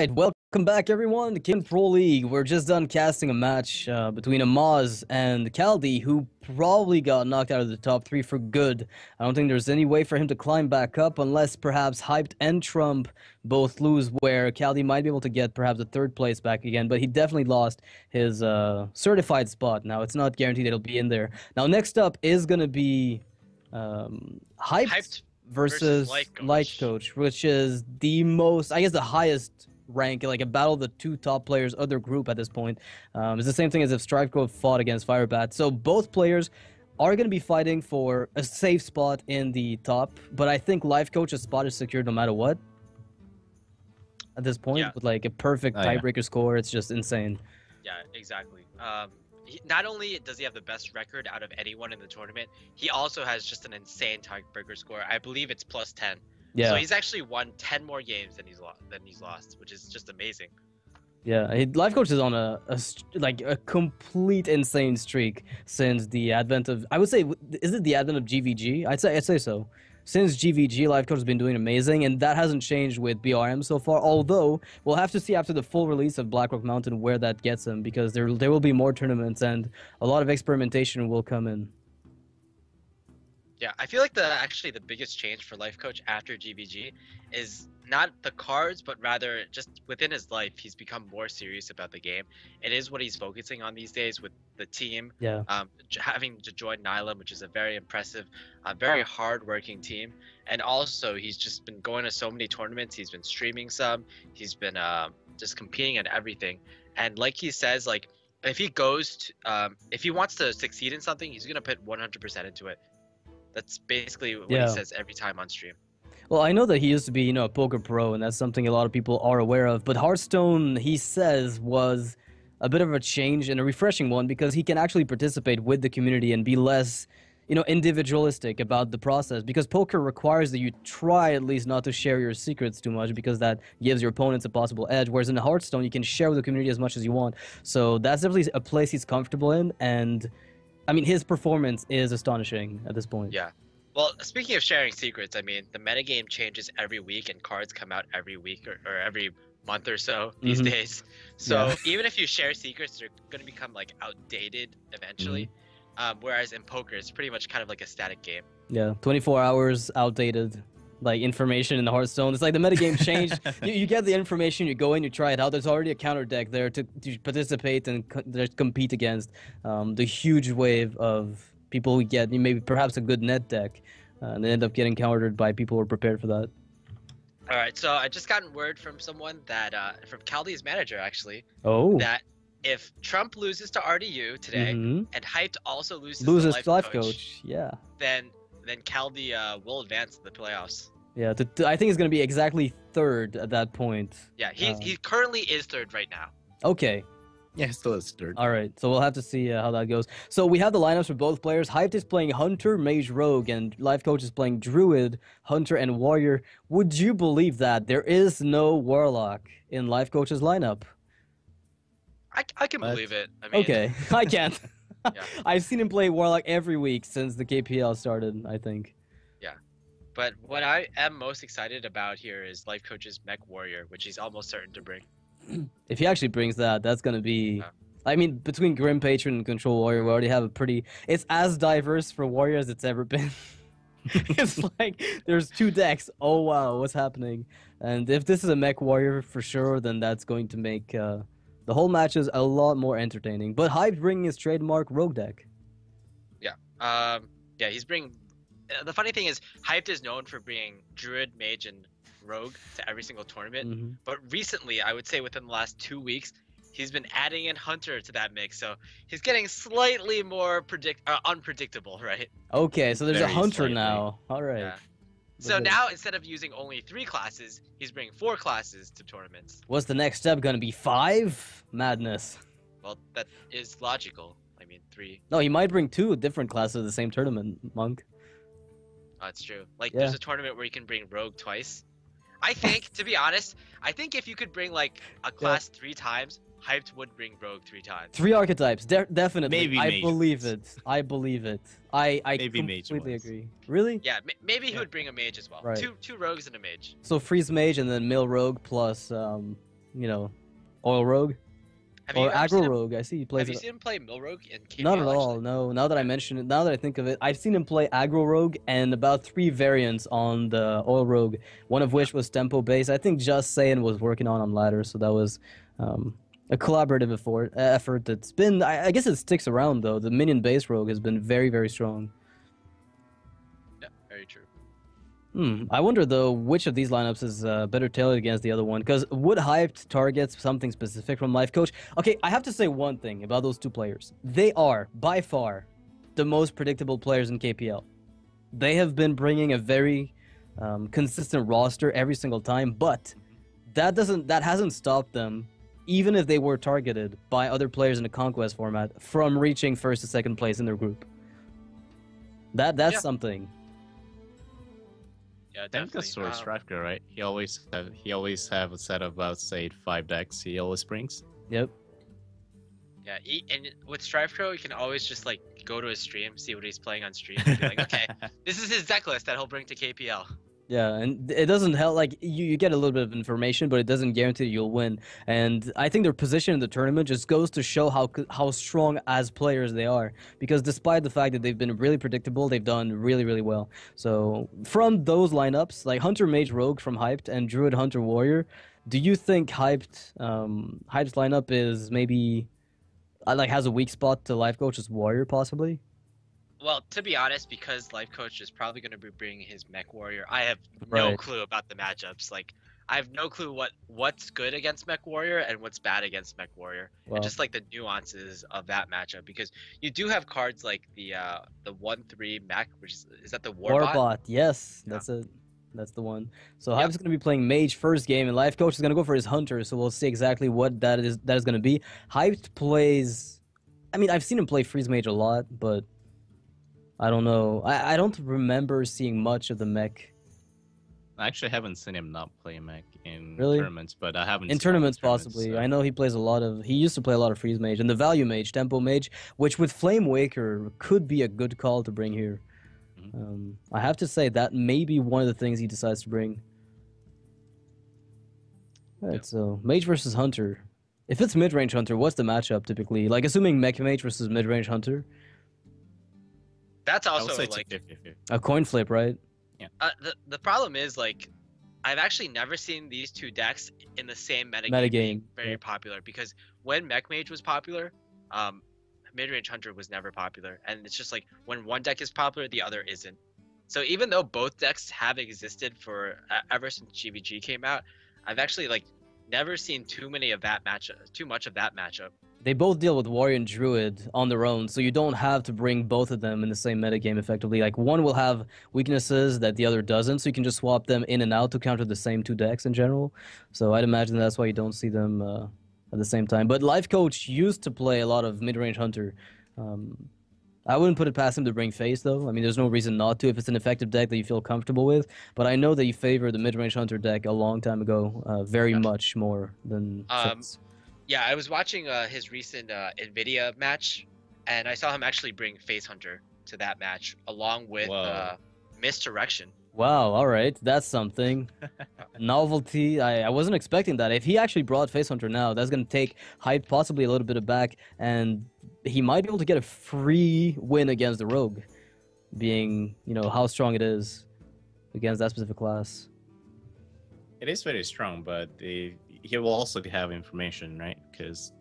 Right, welcome back everyone to Kinguin Pro League. We're just done casting a match uh, between Amaz and Caldi, who probably got knocked out of the top three for good. I don't think there's any way for him to climb back up unless perhaps Hyped and Trump both lose, where Caldi might be able to get perhaps a third place back again, but he definitely lost his uh, certified spot. Now, it's not guaranteed that it'll be in there. Now, next up is going to be um, Hyped, Hyped versus, versus Lifecoach. Life Coach, which is the most, I guess, the highest rank, like a battle of the two top players of their group at this point. Um, it's the same thing as if StrifeCro fought against Firebat. So both players are going to be fighting for a safe spot in the top, but I think Lifecoach's spot is secured no matter what. At this point, Yeah. with like a perfect Oh, yeah. tiebreaker score, it's just insane. Yeah, exactly. Um, he, not only does he have the best record out of anyone in the tournament, he also has just an insane tiebreaker score. I believe it's plus ten. Yeah, So he's actually won ten more games than he's lost than he's lost, which is just amazing. Yeah, Lifecoach is on a, a like a complete insane streak since the advent of I would say is it the advent of GVG? I'd say I'd say so. Since GVG, Lifecoach has been doing amazing, and that hasn't changed with BRM so far. Although we'll have to see after the full release of Blackrock Mountain where that gets him, because there there will be more tournaments and a lot of experimentation will come in. Yeah, I feel like the actually the biggest change for Lifecoach after GVG is not the cards, but rather just within his life, he's become more serious about the game. It is what he's focusing on these days with the team, Yeah, um, having to join Nihilum, which is a very impressive, uh, very hard-working team, and also he's just been going to so many tournaments. He's been streaming some. He's been um just competing at everything, and like he says, like if he goes, to, um, if he wants to succeed in something, he's gonna put 100% into it. That's basically what Yeah. he says every time on stream. Well, I know that he used to be, you know, a poker pro, and that's something a lot of people are aware of. But Hearthstone, he says, was a bit of a change and a refreshing one because he can actually participate with the community and be less, you know, individualistic about the process. Because poker requires that you try at least not to share your secrets too much because that gives your opponents a possible edge. Whereas in Hearthstone, you can share with the community as much as you want. So that's definitely a place he's comfortable in, and I mean, his performance is astonishing at this point. Yeah. Well, speaking of sharing secrets, I mean, the metagame changes every week and cards come out every week or, or every month or so these Mhm. days. So Yeah. even if you share secrets, they're going to become like outdated eventually. Mm-hmm. Um, whereas in poker, it's pretty much kind of like a static game. Yeah, 24 hours outdated. Like information in the Hearthstone. It's like the metagame changed. you, you get the information, you go in, you try it out. There's already a counter deck there to, to participate and co- compete against um, the huge wave of people who get maybe perhaps a good net deck. Uh, and they end up getting countered by people who are prepared for that. All right, so I just gotten word from someone that uh, from Caldi's manager actually Oh, that if Trump loses to RDU today mhm. and Hyped also loses, loses to Life, life coach, coach. Yeah, then then Caldi uh, will advance to the playoffs. yeah. To, to- I think it's gonna be exactly third at that point. Yeah, he Um, he currently is third right now. Okay, Yeah, still is third. All right, so we'll have to see uh, how that goes. So we have the lineups for both players. Hyped is playing Hunter, Mage, Rogue, and Lifecoach is playing Druid, Hunter, and Warrior. Would you believe that there is no Warlock in Lifecoach's lineup? I, I can What? believe it. I mean, Okay, I can't. Yeah. I've seen him play Warlock every week since the KPL started. I think. Yeah. But what I am most excited about here is Lifecoach's Mech Warrior, which he's almost certain to bring. If he actually brings that, that's gonna be. Yeah. I mean, between Grim Patron and Control Warrior, we already have a pretty. It's as diverse for Warrior as it's ever been. it's like there's two decks. Oh wow, what's happening? And if this is a Mech Warrior for sure, then that's going to make uh, the whole match is a lot more entertaining. But Hype bringing his trademark Rogue deck. Um, yeah, he's bringing. uh, The funny thing is, Hyped is known for bringing Druid, Mage, and Rogue to every single tournament. Mhm. But recently, I would say within the last two weeks, he's been adding in Hunter to that mix. So he's getting slightly more predict uh, unpredictable, right? Okay, so there's a Hunter slightly. now. All right. Yeah. So then now instead of using only three classes, he's bringing four classes to tournaments. what's the next step gonna be? Five? Madness. Well, that is logical. I mean, three. No, he might bring two different classes to the same tournament, Monk. Oh, it's true. Like, Yeah. there's a tournament where you can bring Rogue twice. I think, to be honest, I think if you could bring like a class three times, Hyped would bring Rogue three times. Three archetypes, de- definitely. Maybe I mage believe once. it. I believe it. I I Maybe completely once. agree. Really? Yeah, m- maybe he Yeah. would bring a mage as well. Right. Two two rogues and a mage. So freeze mage and then mill rogue plus um you know, Oil Rogue Have or you ever seen Aggro him, Rogue. I see he plays have you it. seen him play Milrogue in KPL? Not at all. actually? No. Now that I mention it, now that I think of it, I've seen him play Aggro Rogue and about three variants on the Oil Rogue. One of which was tempo based. I think Just Saiyan was working on on ladder, so that was um, a collaborative effort. Effort that's been. I, I guess it sticks around though. The minion base rogue has been very very strong. Yeah, very true. Hmm. I wonder though which of these lineups is uh, better tailored against the other one. Because would hyped targets something specific from Lifecoach? Okay, I have to say one thing about those two players. They are by far the most predictable players in KPL. They have been bringing a very um, consistent roster every single time, but that doesn't that hasn't stopped them, even if they were targeted by other players in a conquest format, from reaching first to second place in their group. That that's Yeah. something. Yeah, I think definitely. that's sort of um, Striker, right? He always have he always have a set of about say five decks. He always brings. Yep. Yeah, he, and with StrifeCro, you can always just like go to his stream, see what he's playing on stream, and be like, okay, this is his deck list that he'll bring to KPL. Yeah, and it doesn't help. Like you, you get a little bit of information, but it doesn't guarantee you'll win. And I think their position in the tournament just goes to show how how strong as players they are. Because despite the fact that they've been really predictable, they've done really really well. So from those lineups, like Hunter Mage Rogue from Hyped and Druid Hunter Warrior, do you think Hyped um, Hyped's lineup is maybe uh, like has a weak spot to Lifecoach's Warrior possibly? Well, to be honest, because Lifecoach is probably going to be bringing his Mech Warrior, I have no Right. clue about the matchups. Like, I have no clue what what's good against Mech Warrior and what's bad against Mech Warrior, and just like the nuances of that matchup. Because you do have cards like the uh the one three Mech, which is is that the Warbot? Warbot, yes, Yeah. that's it. That's the one. So Yep. Hype's going to be playing Mage first game, and Lifecoach is going to go for his Hunter. So we'll see exactly what that is. That is going to be. Hyped plays. I mean, I've seen him play Freeze Mage a lot, but I don't know. I, I don't remember seeing much of the mech I actually haven't seen him not play mech in Really? tournaments, but I haven't in seen him tournaments. Possibly, so- I know he plays a lot of. He used to play a lot of Freeze Mage and the Value Mage, Tempo Mage, which with Flame Waker could be a good call to bring here. Mhm. Um, I have to say that may be one of the things he decides to bring. Alright, Yep. so Mage versus Hunter. If it's mid range Hunter, what's the matchup typically? Like, assuming Mech Mage versus mid range Hunter, That's also like a 50-50. a coin flip, right? uh, the the problem is like I've actually never seen these two decks in the same metagame, Metagame, being very yeah. popular because when Mech Mage was popular, um, Midrange Hunter was never popular, and it's just like when one deck is popular, the other isn't. So even though both decks have existed for uh, ever since GVG came out, I've actually like never seen too many of that matchup, too much of that matchup. They both deal with Warrior and Druid on their own, so you don't have to bring both of them in the same metagame effectively. Like, one will have weaknesses that the other doesn't, so you can just swap them in and out to counter the same two decks in general. So I'd imagine that's why you don't see them uh, at the same time. But Lifecoach used to play a lot of mid range Hunter. Um, I wouldn't put it past him to bring Face, though. I mean, there's no reason not to if it's an effective deck that you feel comfortable with. But I know that you favored the mid range Hunter deck a long time ago, uh, very much more than Um, Face. Yeah, I was watching uh, his recent uh, Nvidia match, and I saw him actually bring Face Hunter to that match along with Whoa. uh, Misdirection. Wow, all right, that's something. Novelty. I, I wasn't expecting that. If he actually brought Face Hunter now, that's gonna take hype possibly a little bit of back, and he might be able to get a free win against the Rogue, being you know how strong it is against that specific class. It is very strong, but the, he will also have information, right? Because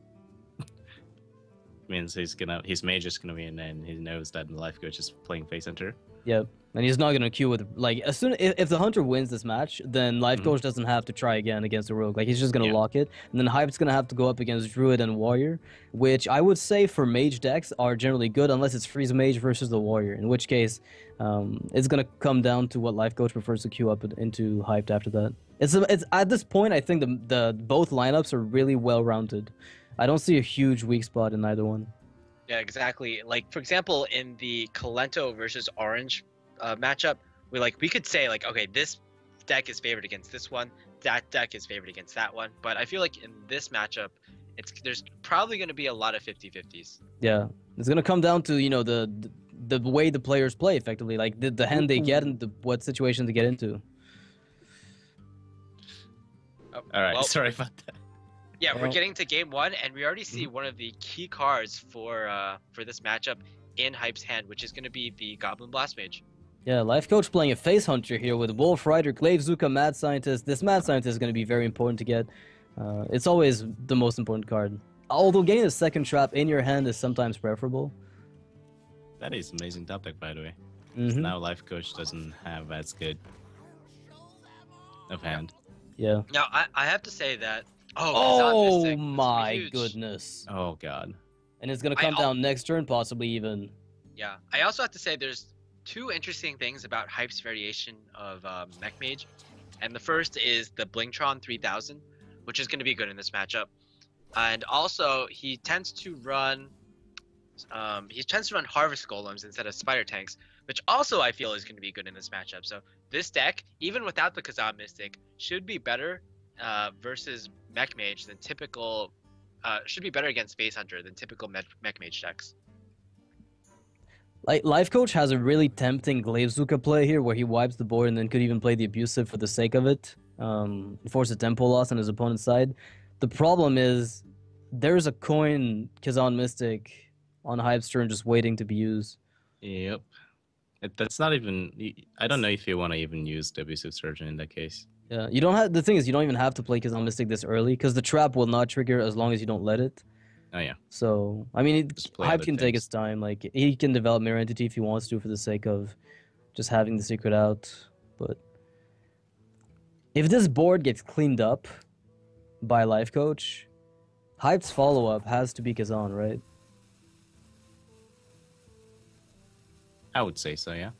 means he's gonna his mage is gonna win, and he knows that the Lifecoach is playing face hunter. Yep. And he's not gonna queue with like as soon if, if the hunter wins this match, then Life Mhm. Coach doesn't have to try again against the rogue. Like he's just gonna Yeah. lock it, and then Hype's gonna have to go up against Druid and Warrior, which I would say for mage decks are generally good unless it's Freeze Mage versus the Warrior, in which case um, it's gonna come down to what Lifecoach prefers to queue up into Hyped after that. It's it's at this point I think the the both lineups are really well rounded. I don't see a huge weak spot in either one. Yeah, exactly. Like for example, in the Kolento versus Orange uh, matchup, we like we could say like, okay, this deck is favored against this one, that deck is favored against that one. But I feel like in this matchup, it's there's probably going to be a lot of 50-50s. Yeah, it's gonna come down to you know the the, the way the players play effectively, like the, the hand they get and the, what situation to get into. Oh, All right, well, sorry about that. Yeah, we're getting to game one, and we already see Mm-hmm. one of the key cards for uh for this matchup in Hype's hand, which is going to be the Goblin Blast Mage. Yeah, Lifecoach playing a Face Hunter here with Wolf Rider, Glaivezooka, Mad Scientist. This Mad Scientist is going to be very important to get. Uh, it's always the most important card. Although getting a second trap in your hand is sometimes preferable. That is amazing top deck, by the way. Mhm. Now Lifecoach doesn't have as good of hand. Yeah. Now, I, I have to say that. Oh, Oh Mystic, this is my goodness. Oh god. And it's going to I come al- down next turn, possibly even. Yeah, I also have to say there's two interesting things about Hype's variation of um, Mech Mage, and the first is the Blingtron 3000, which is going to be good in this matchup, and also he tends to run, um, he tends to run Harvest Golems instead of Spider Tanks, which also I feel is going to be good in this matchup. So this deck, even without the Kezan Mystic, should be better uh, versus Mech Mage than typical. Uh, should be better against Face Hunter than typical Mech, Mech Mage decks. Like Lifecoach has a really tempting Glaivezooka play here where he wipes the board and then could even play the abusive for the sake of it. Um, force a tempo loss on his opponent's side. The problem is there's a coin Kezan Mystic on Hype's turn just waiting to be used. Yep. It, that's not even. I don't know if you want to even use abusive sergeant in that case. Yeah, you don't have the thing is you don't even have to play Kezan Mystic this early because the trap will not trigger as long as you don't let it. Oh yeah. So I mean, it, Hype can take his time. Like he can develop Mirror Entity if he wants to for the sake of just having the secret out. But if this board gets cleaned up by Lifecoach, Hype's follow up has to be Kezan, right? I would say so. Yeah.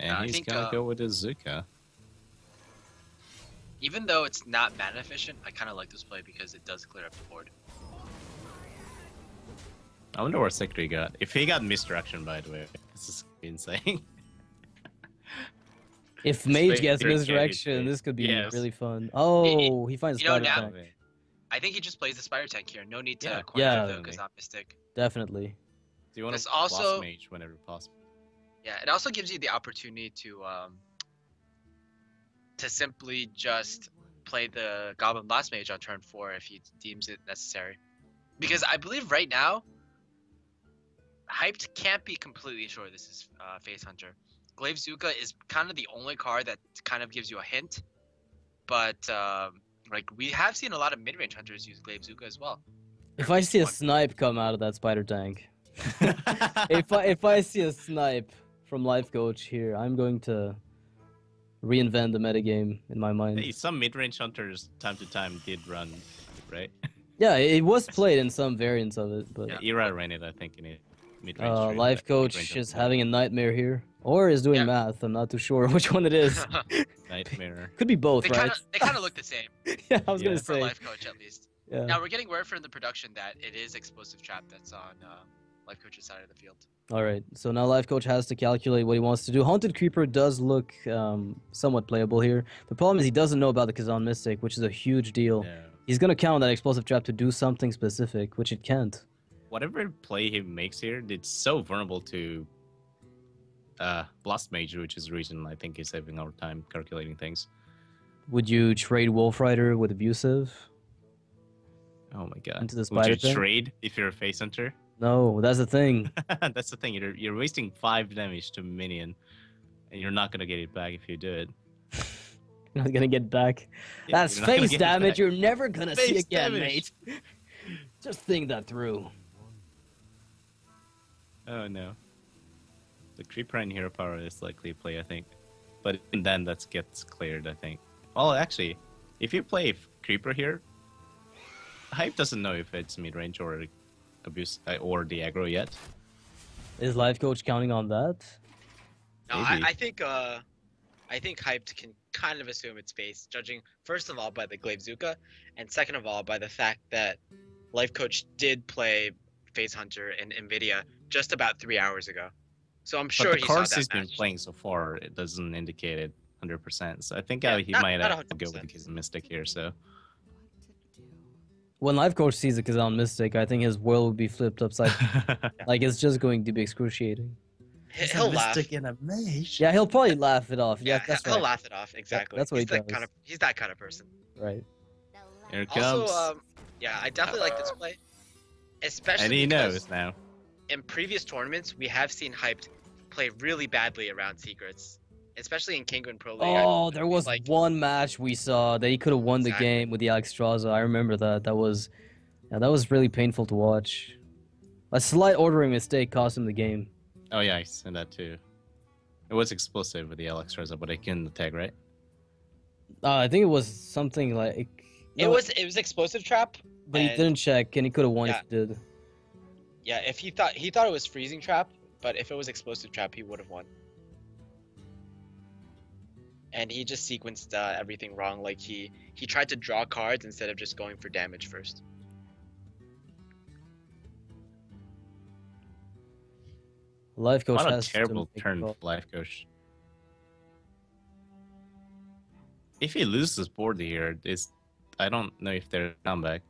And Yeah, I he's think, gonna uh, go with his Zuka. Even though it's not mana efficient, I kind of like this play because it does clear up the board. I wonder what sector he got. If he got misdirection, by the way, this is insane. If Mage gets misdirection, this could be Yes. really fun. Oh, he finds you know, Spider now- Tank. I think he just plays the Spider Tank here. No need to Yeah. corner Yeah. the Totally. Kezan Mystic. Definitely. Do you want This to also- also mage whenever possible? Yeah, it also gives you the opportunity to um, to simply just play the Goblin Blast Mage on turn four if he deems it necessary. Because I believe right now, Hyped can't be completely sure this is uh, Face Hunter. Glaivezooka is kind of the only card that kind of gives you a hint, but um, like we have seen a lot of mid-range hunters use Glaivezooka as well. If I see a snipe come out of that Spider Tank, if I if I see a snipe from Lifecoach here, I'm going to reinvent the metagame in my mind. Hey, some mid-range hunters, time to time, did run, right? Yeah, it was played in some variants of it, but Yeah. Era ran it, I think, in it. Mid-range. uh, Lifecoach is having a nightmare here, or is doing Yeah. math. I'm not too sure which one it is. nightmare. Could be both, they right? kind of they kind of look the same yeah, I was Yeah. gonna for say. Lifecoach at least. Yeah. Now we're getting word from the production that it is explosive trap that's on uh, Life Coach's side of the field. All right. So now Lifecoach has to calculate what he wants to do. Haunted Creeper does look um, somewhat playable here. The problem is he doesn't know about the Kezan Mystic, which is a huge deal. Yeah. He's gonna count on that explosive trap to do something specific, which it can't. Whatever play he makes here, it's so vulnerable to uh, Blast Mage, which is the reason I think he's saving our time calculating things. Would you trade Wolf Rider with Abusive? Oh my god. Into the spider Would you thing? trade if you're a face hunter? No, that's the thing. That's the thing. You're you're wasting five damage to minion, and you're not gonna get it back if you do it. You're not gonna get back. Yeah, that's you're not gonna face damage you're never gonna see Face again, damage. mate. Just think that through. Oh no. The creeper and hero power is likely a play, I think. But even then, that gets cleared, I think. Well, actually, if you play creeper here, Hype doesn't know if it's mid range or abuse uh, or the aggro yet. Is Lifecoach counting on that? No, I, I think uh, I think Hyped can kind of assume its face, judging first of all by the Glaivezooka, and second of all by the fact that Lifecoach did play Face Hunter in Nvidia just about three hours ago. So I'm sure but the he saw cards that he's been playing so far, it doesn't indicate it 100%. So I think Yeah, uh, he not- might not have to go 100%. with his mystic here. So When Lifecoach sees a Kazan Mystic, I think his world will be flipped upside. like it's just going to be excruciating. He- He'll laugh. and a mage. Yeah, he'll probably laugh it off. Yeah, Yeah, that's he'll right. laugh it off. Exactly. that's what he's he that does. kind of he's that kind of person. Right. Here it comes. Um, yeah, I definitely like this play, especially and he knows now. in previous tournaments we have seen hyped play really badly around secrets, especially in Kinguin Pro League. I- Oh, there was like one match we saw that he could have won the game with the Alexstrasza. I remember that. That was, yeah, that was really painful to watch. A slight ordering mistake cost him the game. Oh yeah, I seen that too. It was explosive with the Alexstrasza, but I can the tag right. Uh, I think it was something like. it was it was explosive trap, but he didn't check, and he could have won Yeah. if he did. Yeah, if he thought he thought it was freezing trap, but if it was explosive trap, he would have won. And he just sequenced uh, everything wrong. Like he he tried to draw cards instead of just going for damage first. Lifecoach What a has terrible turn call. for Lifecoach. If he loses board here, is I don't know if they're comeback.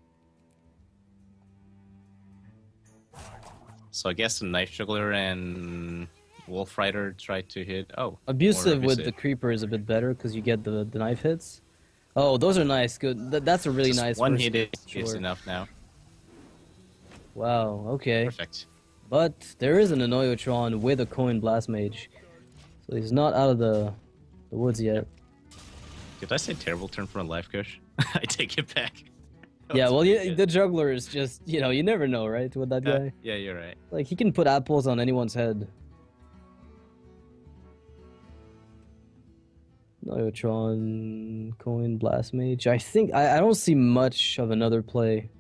So I guess the knife juggler and wolf rider tried to hit. Oh, Abusive with the creeper is a bit better because you get the, the knife hits. Oh, those are nice. Good. Th- that's a really just nice One hit hit, is, sure. enough now. Wow. Okay. Perfect. But there is an Annoy-o-Tron with a coin blast mage, so he's not out of the the woods yet. Did I say terrible turn for a Lifecoach? I take it back. Yeah. Well, good. the juggler is just you know you never know, right? With that Uh, guy, yeah, you're right. like he can put apples on anyone's head. Noyotron, coin, blast mage. I think I, I don't see much of another play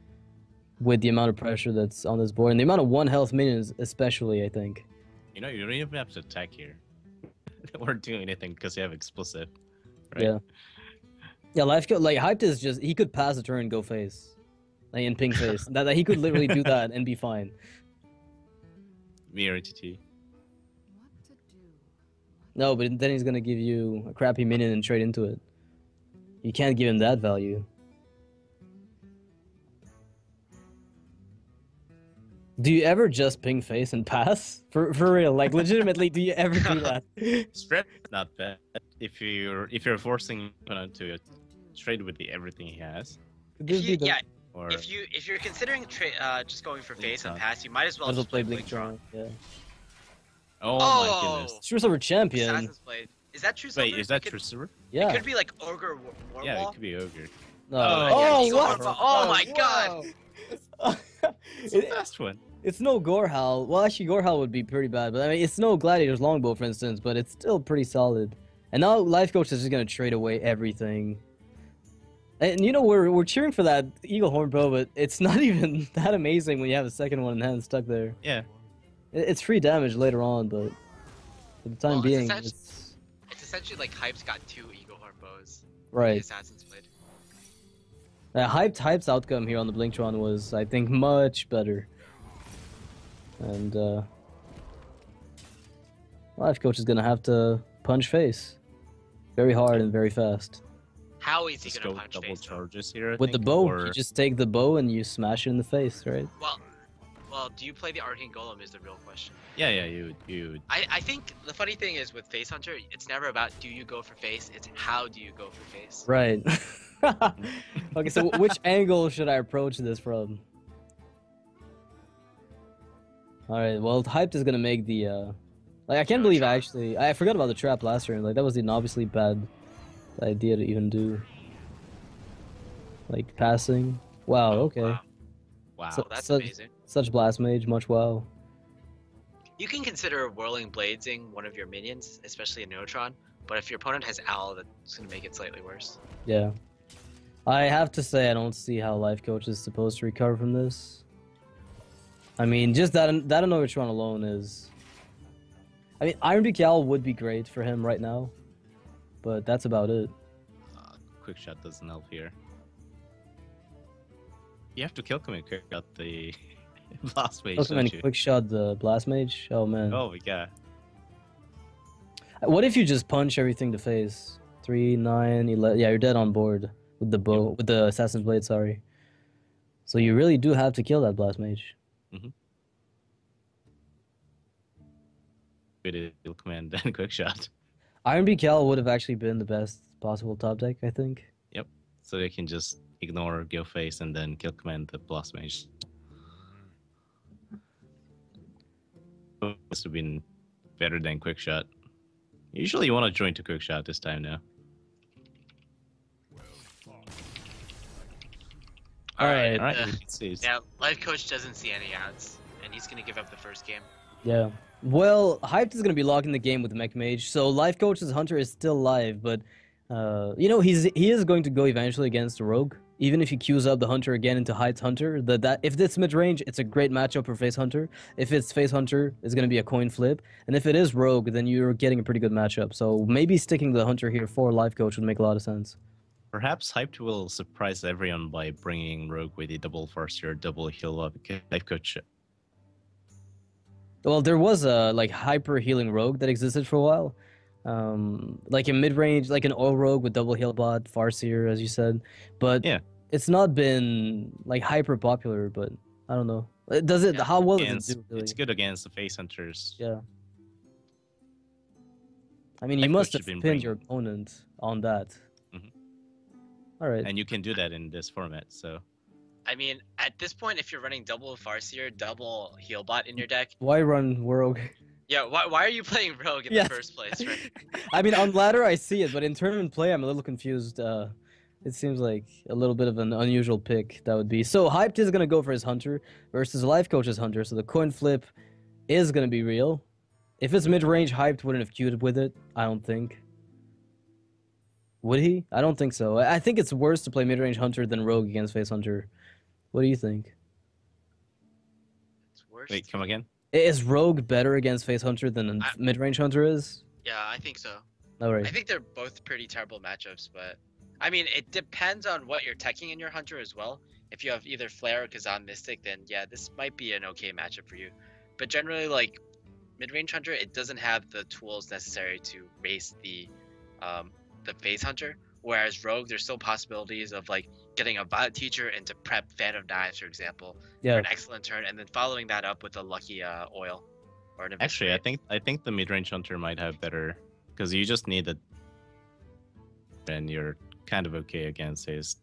with the amount of pressure that's on this board and the amount of one health minions, especially. I think. You know, you don't even have to attack here. or do anything because you have explosive. Right? Yeah. Yeah, life co- like hyped is just he could pass a turn and go face, like in pink face. that, that he could literally do that and be fine. Mirror TT. What to do? No, but then he's gonna give you a crappy minion and trade into it. You can't give him that value. Do you ever just ping face and pass? For for real, like legitimately, do you ever do that? Spread not bad if you're if you're forcing opponent to trade with the everything he has. Could If you, the- yeah, Or if you if you're considering tra- uh, just going for face and pass, you might as well might just play play Blink Blink Draw. Yeah. Oh, Oh! my oh. goodness. Truesilver Champion. Assassin's Blade. Is that true? Silver? Wait, is that could, true silver? Yeah. It could be like ogre war, war Yeah, it could be ogre. No. Oh, oh yeah, oh, Eagle what? Harp- oh my god! It's the best one. It's no Gorehowl. Well, actually, Gorehowl would be pretty bad, but I mean, it's no Gladiator's Longbow, for instance, but it's still pretty solid. And now Lifecoach is just gonna trade away everything. And you know, we're we're cheering for that Eaglehorn bow, but it's not even that amazing when you have a second one in hand stuck there. Yeah. It- It's free damage later on, but for the time Well, it's being, essentially- it's It's essentially like Hype's got two Eaglehorn bows. Right. The right. Assassin's Blade. Uh, hyped Hype's outcome here on the Blingtron was, I think, much better. And uh, Lifecoach is gonna have to punch face, very hard and very fast. How is he Just gonna go punch double face? though? charges here. I With the bow, or- you just take the bow and you smash it in the face, right? Well, well, do you play the Arcane Golem? Is the real question. Yeah, yeah, you you. I, I think the funny thing is with Face Hunter, it's never about do you go for face. It's how do you go for face. Right. okay, so which angle should I approach this from? All right. Well, hyped is gonna make the. uh Like, I can't No believe I actually. I forgot about the trap last turn. Like, that was an obviously bad idea to even do. Like passing. Wow. Oh, Okay. Wow, Wow. So- that's so- amazing. Such blast mage. Much wow. You can consider Whirling Bladesing one of your minions, especially a Neutron. But if your opponent has Owl, that's gonna make it slightly worse. Yeah. I have to say, I don't see how Lifecoach is supposed to recover from this. I mean, just that that Annoy-o-Tron alone is. I mean, Ironbeak Owl would be great for him right now, but that's about it. Uh, quick shot doesn't help here. You have to kill him and quick out the blast mage, how you? quick shot the blast mage. Oh man. Oh god. What if you just punch everything to face? Three, nine, eleven. Yeah, you're dead on board with the bow, with the assassin's blade. Sorry. So you really do have to kill that blast mage. Mm-hmm. Good kill command and quick shot. Ironbeak Owl would have actually been the best possible top deck, I think. Yep. So they can just ignore Gill Face and then kill command the Blast Mage. Must have been better than Quick Shot. Usually you want to join to Quick Shot this time now. All right. All right, Uh, we can see. Yeah, Lifecoach doesn't see any outs, and he's gonna give up the first game. Yeah. Well, Hyped is going to be locking the game with Mech Mage, so Lifecoach's Hunter is still live, but uh, you know he's he is going to go eventually against Rogue. Even if he queues up the Hunter again into Hyped Hunter, that that if it's mid range, it's a great matchup for Face Hunter. If it's Face Hunter, it's going to be a coin flip, and if it is Rogue, then you're getting a pretty good matchup. So maybe sticking the Hunter here for Lifecoach would make a lot of sense. Perhaps Hyped will surprise everyone by bringing Rogue with a double Farseer, double heal up life coach. Well, there was a like hyper healing rogue that existed for a while, um, like a mid range, like an oil rogue with double heal bot, Farseer, as you said. But Yeah. it's not been like hyper popular. But I don't know. Uh, Does it? Yeah. How well does it do? Really? It's good against the face hunters. Yeah. I mean, you must have you've pinned been your opponent on that. Mhm. All right. And you can do that in this format, so I mean, at this point, if you're running double Farseer, double Healbot in your deck, Why run rogue? Yeah, why, why are you playing Rogue in Yeah. the first place, right? I mean, on ladder I see it, but in tournament play I'm a little confused. Uh, it seems like a little bit of an unusual pick that would be. So hyped is gonna go for his hunter versus Lifecoach's hunter. So the coin flip is gonna be real. If it's mid range, hyped wouldn't have queued with it. I don't think. Would he? I don't think so. I I think it's worse to play mid range hunter than rogue against face hunter. What do you think? It's worse. wait, come again? Is rogue better against face hunter than mid range hunter is? Yeah, I think so. All right. I think they're both pretty terrible matchups, but I mean, it depends on what you're teching in your hunter as well. If you have either Flare or Kezan Mystic, then yeah, this might be an okay matchup for you. But generally, like mid-range hunter, it doesn't have the tools necessary to race the um, the phase hunter. Whereas rogue, there's still possibilities of like getting a violet teacher into prep Phantom Knives, for example, for Yeah. an excellent turn, and then following that up with a lucky uh, oil or an Actually, I think I think the mid range hunter might have better because you just need it, and you're kind of okay against his.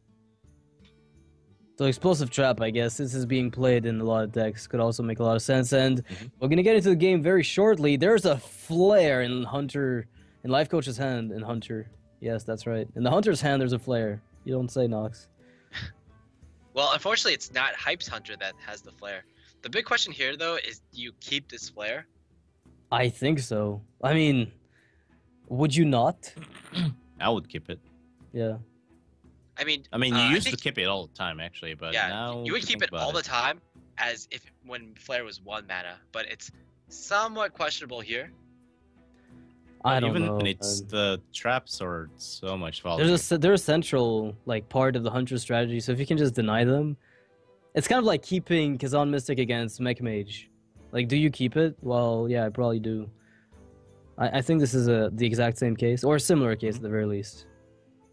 So explosive trap, I guess. This is being played in a lot of decks. Could also make a lot of sense. And Mhm. we're gonna get into the game very shortly. There's a flare in Hunter, in Lifecoach's hand in Hunter. Yes, that's right. In the Hunter's hand, there's a flare. You don't say, Nox. Well, unfortunately, it's not Hype's Hunter that has the flare. The big question here, though, is do you keep this flare? I think so. I mean, would you not? I would keep it. Yeah. I mean, I mean, you uh, used think, to keep it all the time, actually, but yeah, now you would keep it all about the time as if when flare was one mana, but it's somewhat questionable here. I don't Even know. when it's man. the traps are so much volume. There's a a central like part of the hunter strategy. So if you can just deny them, it's kind of like keeping Kezan Mystic against Mech Mage. Like, do you keep it? Well, yeah, I probably do. I, I think this is a the exact same case or a similar case at the very least.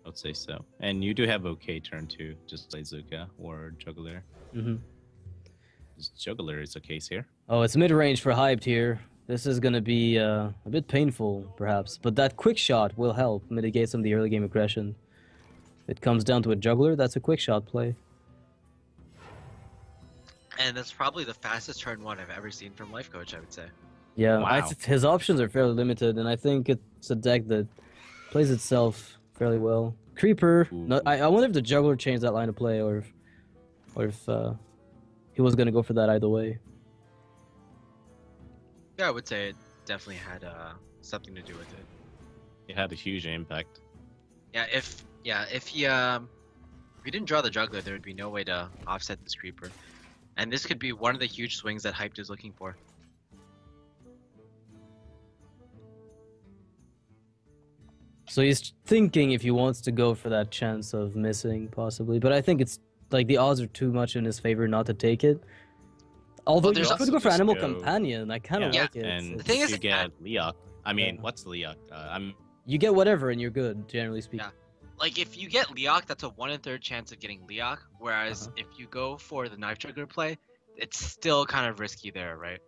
I would say so. And you do have okay turn two, just like Zuka or Juggler. Mm-hmm. Juggler is a case here. Oh, it's mid range for hyped here. This is gonna be uh, a bit painful, perhaps, but that quick shot will help mitigate some of the early game aggression. If it comes down to a juggler, that's a quick shot play. And that's probably the fastest turn one I've ever seen from Lifecoach, I would say. Yeah, Wow. th- his options are fairly limited, and I think it's a deck that plays itself fairly well. Creeper. No, I, I wonder if the juggler changed that line of play, or if, or if uh, he was gonna go for that either way. Yeah, I would say it definitely had uh, something to do with it. It had a huge impact. Yeah, if yeah, if he um, if he didn't draw the juggler, there would be no way to offset this creeper, and this could be one of the huge swings that Hyped is looking for. So he's thinking if he wants to go for that chance of missing, possibly. But I think it's like the odds are too much in his favor not to take it. Although Well, you there's could also go for Animal go- Companion. I kind of Yeah. like it. And It's- The thing if is, you get Leokk, I mean, Yeah. what's Leokk? Uh, I'm you get whatever and you're good, generally speaking. Yeah. Like if you get Leokk, that's a one in third chance of getting Leokk. Whereas Uh-huh. if you go for the knife trigger play, it's still kind of risky there, right?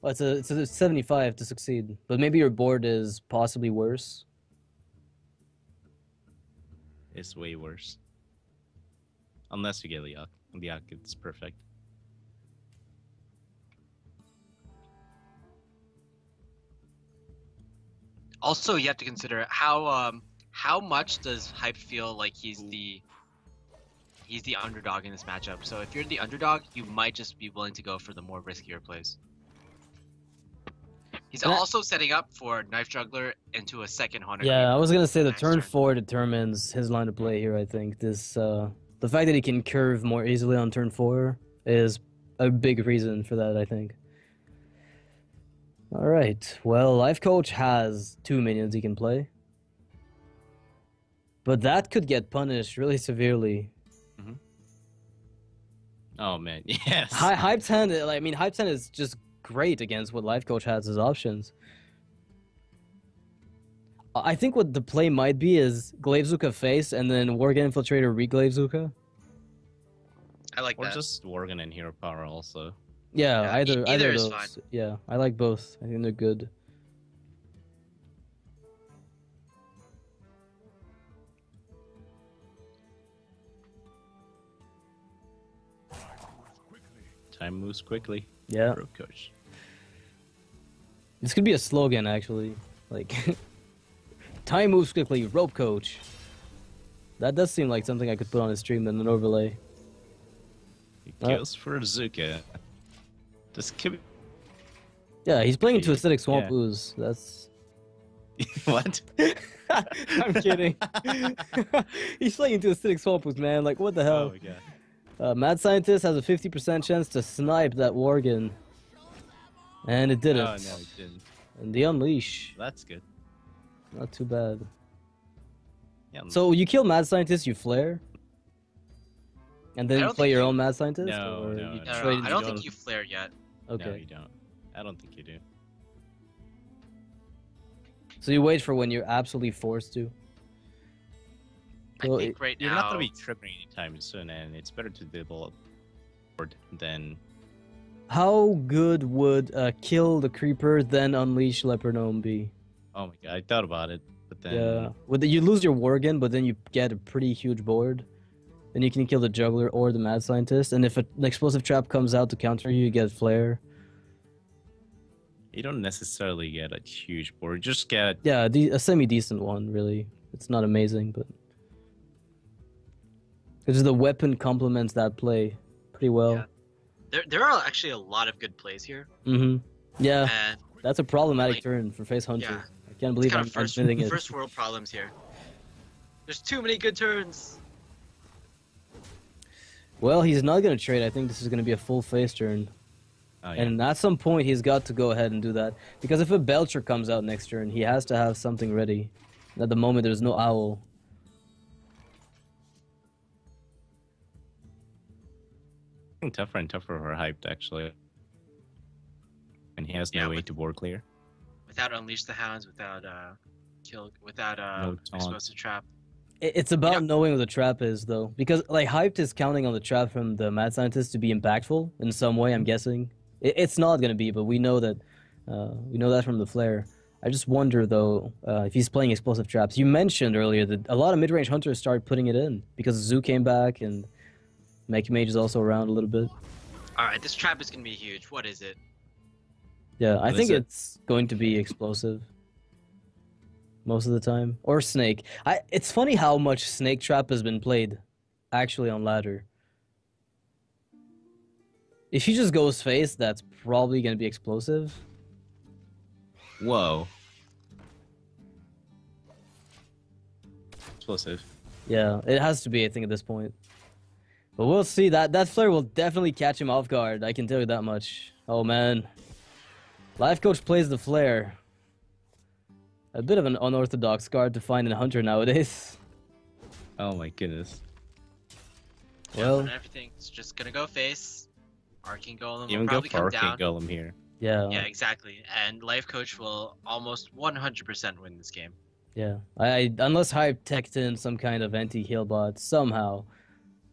Well, it's a it's a 75 to succeed, but maybe your board is possibly worse. It's way worse. Unless you get Leokk. Leokk, it's perfect. Also, you have to consider how um how much does Hype feel like he's the he's the underdog in this matchup. So if you're the underdog, you might just be willing to go for the more riskier plays. He's And also setting up for Knife Juggler into a second Haunter. Yeah, I was gonna say the turn turn. four determines his line of play here. I think this uh, the fact that he can curve more easily on turn four is a big reason for that. I think. All right. Well, Lifecoach has two minions he can play, but that could get punished really severely. Mm-hmm. Oh man, yes. Hi, Hype 10, I mean, Hype 10 is just great against what Lifecoach has as options. I I think what the play might be is Glaivezooka face and then Worgen Infiltrator re Glaivezooka. I like Or that. just Worgen and Hero Power also. Yeah, Yeah, either either either is fine. Yeah, I like both. I think they're good. Time moves quickly. Yeah, Pro coach. this could be a slogan actually. Like, time moves quickly, rope coach. That does seem like something I could put on a stream and an overlay. He Uh, goes for Zuka. Just keep. Yeah, he's playing into Yeah. acidic swamp Yeah. ooze. That's what? I'm kidding. He's playing into acidic swamp ooze, man. Like, what the Oh hell? my god. Uh, Mad Scientist has a 50% chance to snipe that Worgen. And it didn't. Oh no, he didn't. And the Unleash. That's good. Not too bad. Yeah. So you kill Mad Scientist, you flare? And then you play your you- own Mad Scientist? No, or no, you no. No, no, trade no, it I don't John? think you flare yet. Okay. No, you don't. I don't think you do. So you wait for when you're absolutely forced to. I Well, think right You're now. not gonna be tripping anytime soon, and it's better to develop board than How good would uh, kill the creeper then unleash leper gnome be? oh my god, I thought about it, but then Yeah. Would the, you lose your Worgen, but then you get a pretty huge board. Then you can kill the juggler or the mad scientist. And if a, an explosive trap comes out to counter you, you get flare. you don't necessarily get a huge board. You just get Yeah, de- a semi decent one, really. It's not amazing, but. Because the weapon complements that play pretty well. Yeah. There, there are actually a lot of good plays here, Mm-hmm. Yeah, and that's a problematic like- turn for Face Hunter. yeah. I can't it's believe kind I'm of first, admitting it. first world problems here. There's too many good turns. Well, he's not going to trade. I think this is going to be a full face turn. oh, yeah. And at some point, he's got to go ahead and do that. Because if a Belcher comes out next turn, he has to have something ready. At the moment, there's no Owl. getting tougher and tougher for hyped actually. And he has no Yeah, way with- to board clear. Without unleash the hounds, without uh, kill, without uh, No taunt. explosive trap. I- It's about know- knowing what the trap is, though. Because, like, Hyped is counting on the trap from the Mad Scientist to be impactful in some way, I'm guessing. I- It's not going to be, but we know that. Uh, we know that from the flare. I just wonder, though, uh, if he's playing explosive traps. You mentioned earlier that a lot of mid range hunters started putting it in because Zoo came back and Mech Mage is also around a little bit. All right, this trap is gonna be huge. What is it? Yeah, I What think it? it's going to be explosive most of the time, or snake. I. It's funny how much snake trap has been played, actually on ladder. If he just goes face, that's probably going to be explosive. Whoa. Explosive. Yeah, it has to be. I think at this point, but we'll see. That that flare will definitely catch him off guard. I can tell you that much. Oh man, Lifecoach plays the flare. A bit of an unorthodox card to find in a hunter nowadays. Oh my goodness. Well- and everything's just gonna go face. Arcane Golem will Even go probably for come Arcane down. Golem here. Yeah. Yeah, exactly. And Lifecoach will almost 100% win this game. Yeah, I, I unless Hype teched in some kind of anti-heal bot somehow,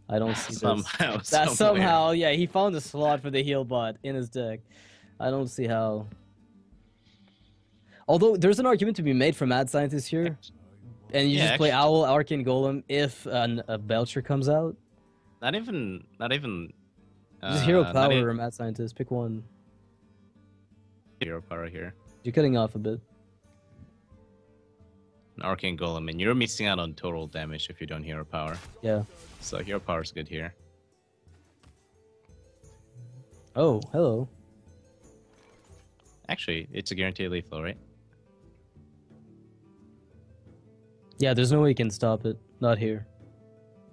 I don't see this. Somehow. That somewhere. somehow, yeah, he found a slot for the heal bot in his deck. I don't see how. Although there's an argument to be made for Mad Scientist here. and you Yeah, just play actually- Owl, Arcane Golem if an, a Belcher comes out. Not even. Not even. Just uh, Hero Power even or Mad Scientist. Pick one. hero power here. You're cutting off a bit. An arcane golem, and you're missing out on total damage if you don't hero power. Yeah. So hero power is good here. Oh, hello. Actually, it's a guaranteed lethal, right? Yeah, there's no way you can stop it. Not here.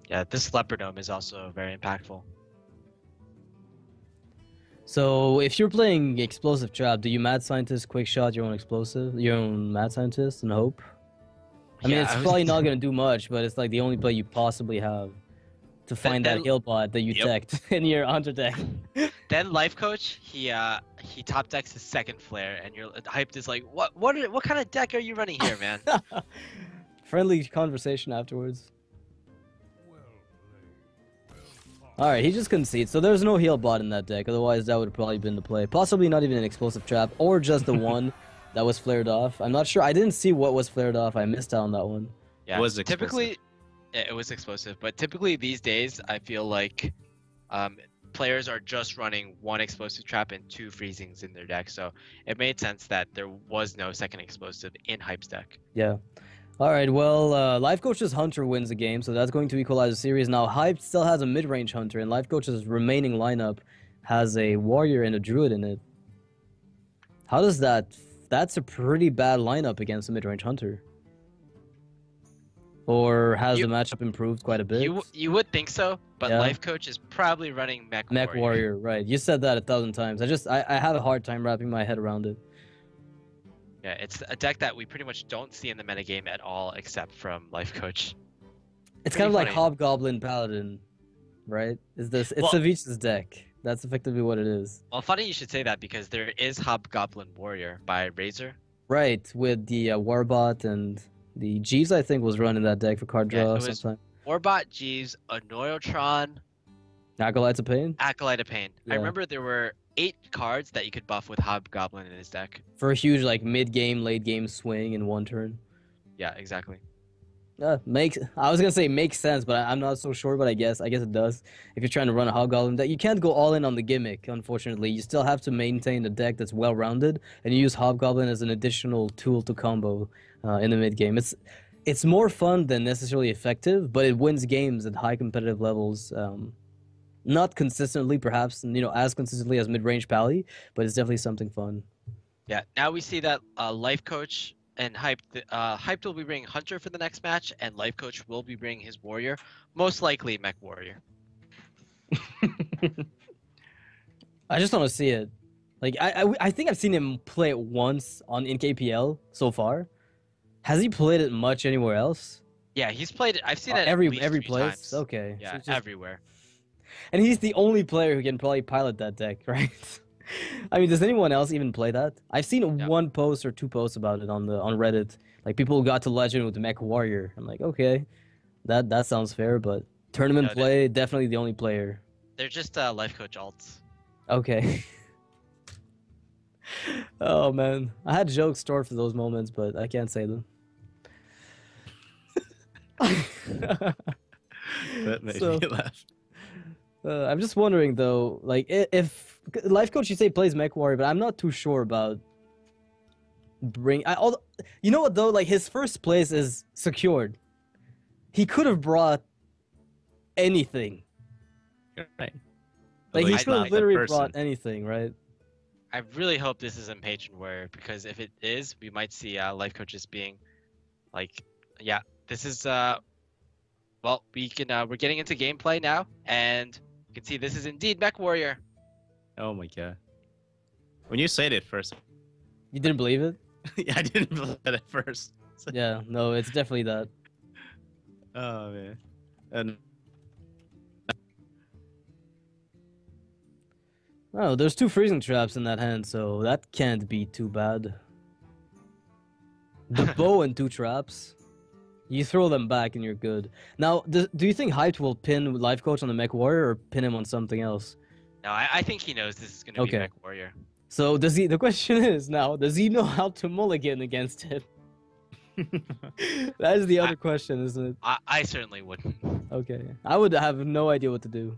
Yeah, this Leopard Dome is also very impactful. So if you're playing Explosive Trap, do you Mad Scientist quick shot your own explosive, your own Mad Scientist, and hope? I mean, Yeah, it's I probably not gonna do much, but it's like the only play you possibly have to find that, that- heal bot that you Yep. decked in your hunter deck. Then Lifecoach, he uh he top decks his second flare, and you're hyped is like, what what are, what kind of deck are you running here, man? Friendly conversation afterwards. All right, he just conceded. So there's no heal bot in that deck. Otherwise, that would have probably been the play. Possibly not even an explosive trap, or just the one that was flared off. I'm not sure. I didn't see what was flared off. I missed out on that one. Yeah, was typically it was explosive, but typically these days I feel like um, players are just running one explosive trap and two freezings in their deck, so it made sense that there was no second explosive in Hype's deck. Yeah. All right. Well, uh, Lifecoach's Hunter wins the game, so that's going to equalize the series. Now, Hype still has a mid-range Hunter, and Lifecoach's remaining lineup has a Warrior and a Druid in it. How does that? That's a pretty bad lineup against a mid-range Hunter. Or has You- the matchup improved quite a bit? You you would think so, but Yeah. Lifecoach is probably running Mech, Mech Warrior. Warrior, right? You said that a thousand times. I just I, I have a hard time wrapping my head around it. Yeah, it's a deck that we pretty much don't see in the metagame at all, except from Lifecoach. It's Pretty kind of like. Hobgoblin Paladin, right? Is this it's Well- Savic's deck? That's effectively what it is. Well, funny you should say that because there is Hobgoblin Warrior by Razor. Right, with the uh, Warbot and the Jeeves, I think, was running that deck for card draw was- sometime. Warbot, Jeeves, Annoy-o-Tron, Acolytes of Pain Acolyte of Pain. Yeah. I remember there were eight cards that you could buff with Hobgoblin in his deck. for a huge like mid game, late game swing in one turn. Yeah, exactly. Uh, makes I was gonna say makes sense, but I, I'm not so sure. But I guess I guess it does. If you're trying to run a Hobgoblin deck, you can't go all in on the gimmick. Unfortunately, you still have to maintain a deck that's well rounded, and you use Hobgoblin as an additional tool to combo uh, in the mid game. It's it's more fun than necessarily effective, but it wins games at high competitive levels. Um, not consistently, perhaps you know as consistently as mid range Pally, but it's definitely something fun. Yeah. Now we see that uh, Lifecoach and Hyped, uh, Hyped will be bringing Hunter for the next match, and Lifecoach will be bringing his Warrior, most likely Mech Warrior. I just want to see it. Like I, I, I think I've seen him play it once on in KPL so far. Has he played it much anywhere else? Yeah, he's played it. I've seen Uh, it at every least every three place. times. Okay. Yeah, it's just- everywhere. And he's the only player who can probably pilot that deck, right? I mean, does anyone else even play that? I've seen Yeah. one post or two posts about it on the on Reddit. Like people got to legend with the Mech Warrior. I'm like, okay, that that sounds fair, but tournament No, they- play definitely the only player. They're just uh, Lifecoach alts. Okay. oh man, I had jokes stored for those moments, but I can't say them. That made So- me laugh. Uh, I'm just wondering though, like if Lifecoach you say plays Mech Warrior, but I'm not too sure about bring. I, although, you know what though, like his first place is secured. He could have brought anything. You're right. Like he he's could have literally brought anything, right? I really hope this isn't Patron Warrior because if it is, we might see uh, life coaches being like, yeah, this is uh, well, we can uh, we're getting into gameplay now, and you can see this is indeed Mech Warrior. Oh my god. When you said it first, You didn't believe it? yeah, I didn't believe it at first. Yeah, no, it's definitely that. Oh man. And Oh, there's two freezing traps in that hand, so that can't be too bad. The bow and two traps. You throw them back and you're good. Now, do, do you think Hyped will pin Life Coach on the Mech Warrior or pin him on something else? No, I, I think he knows this is gonna Okay. be Mech Warrior. So does he? The question is now, does he know how to mulligan against it? that is the I- other question, isn't it? I, I certainly wouldn't. Okay. I would have no idea what to do.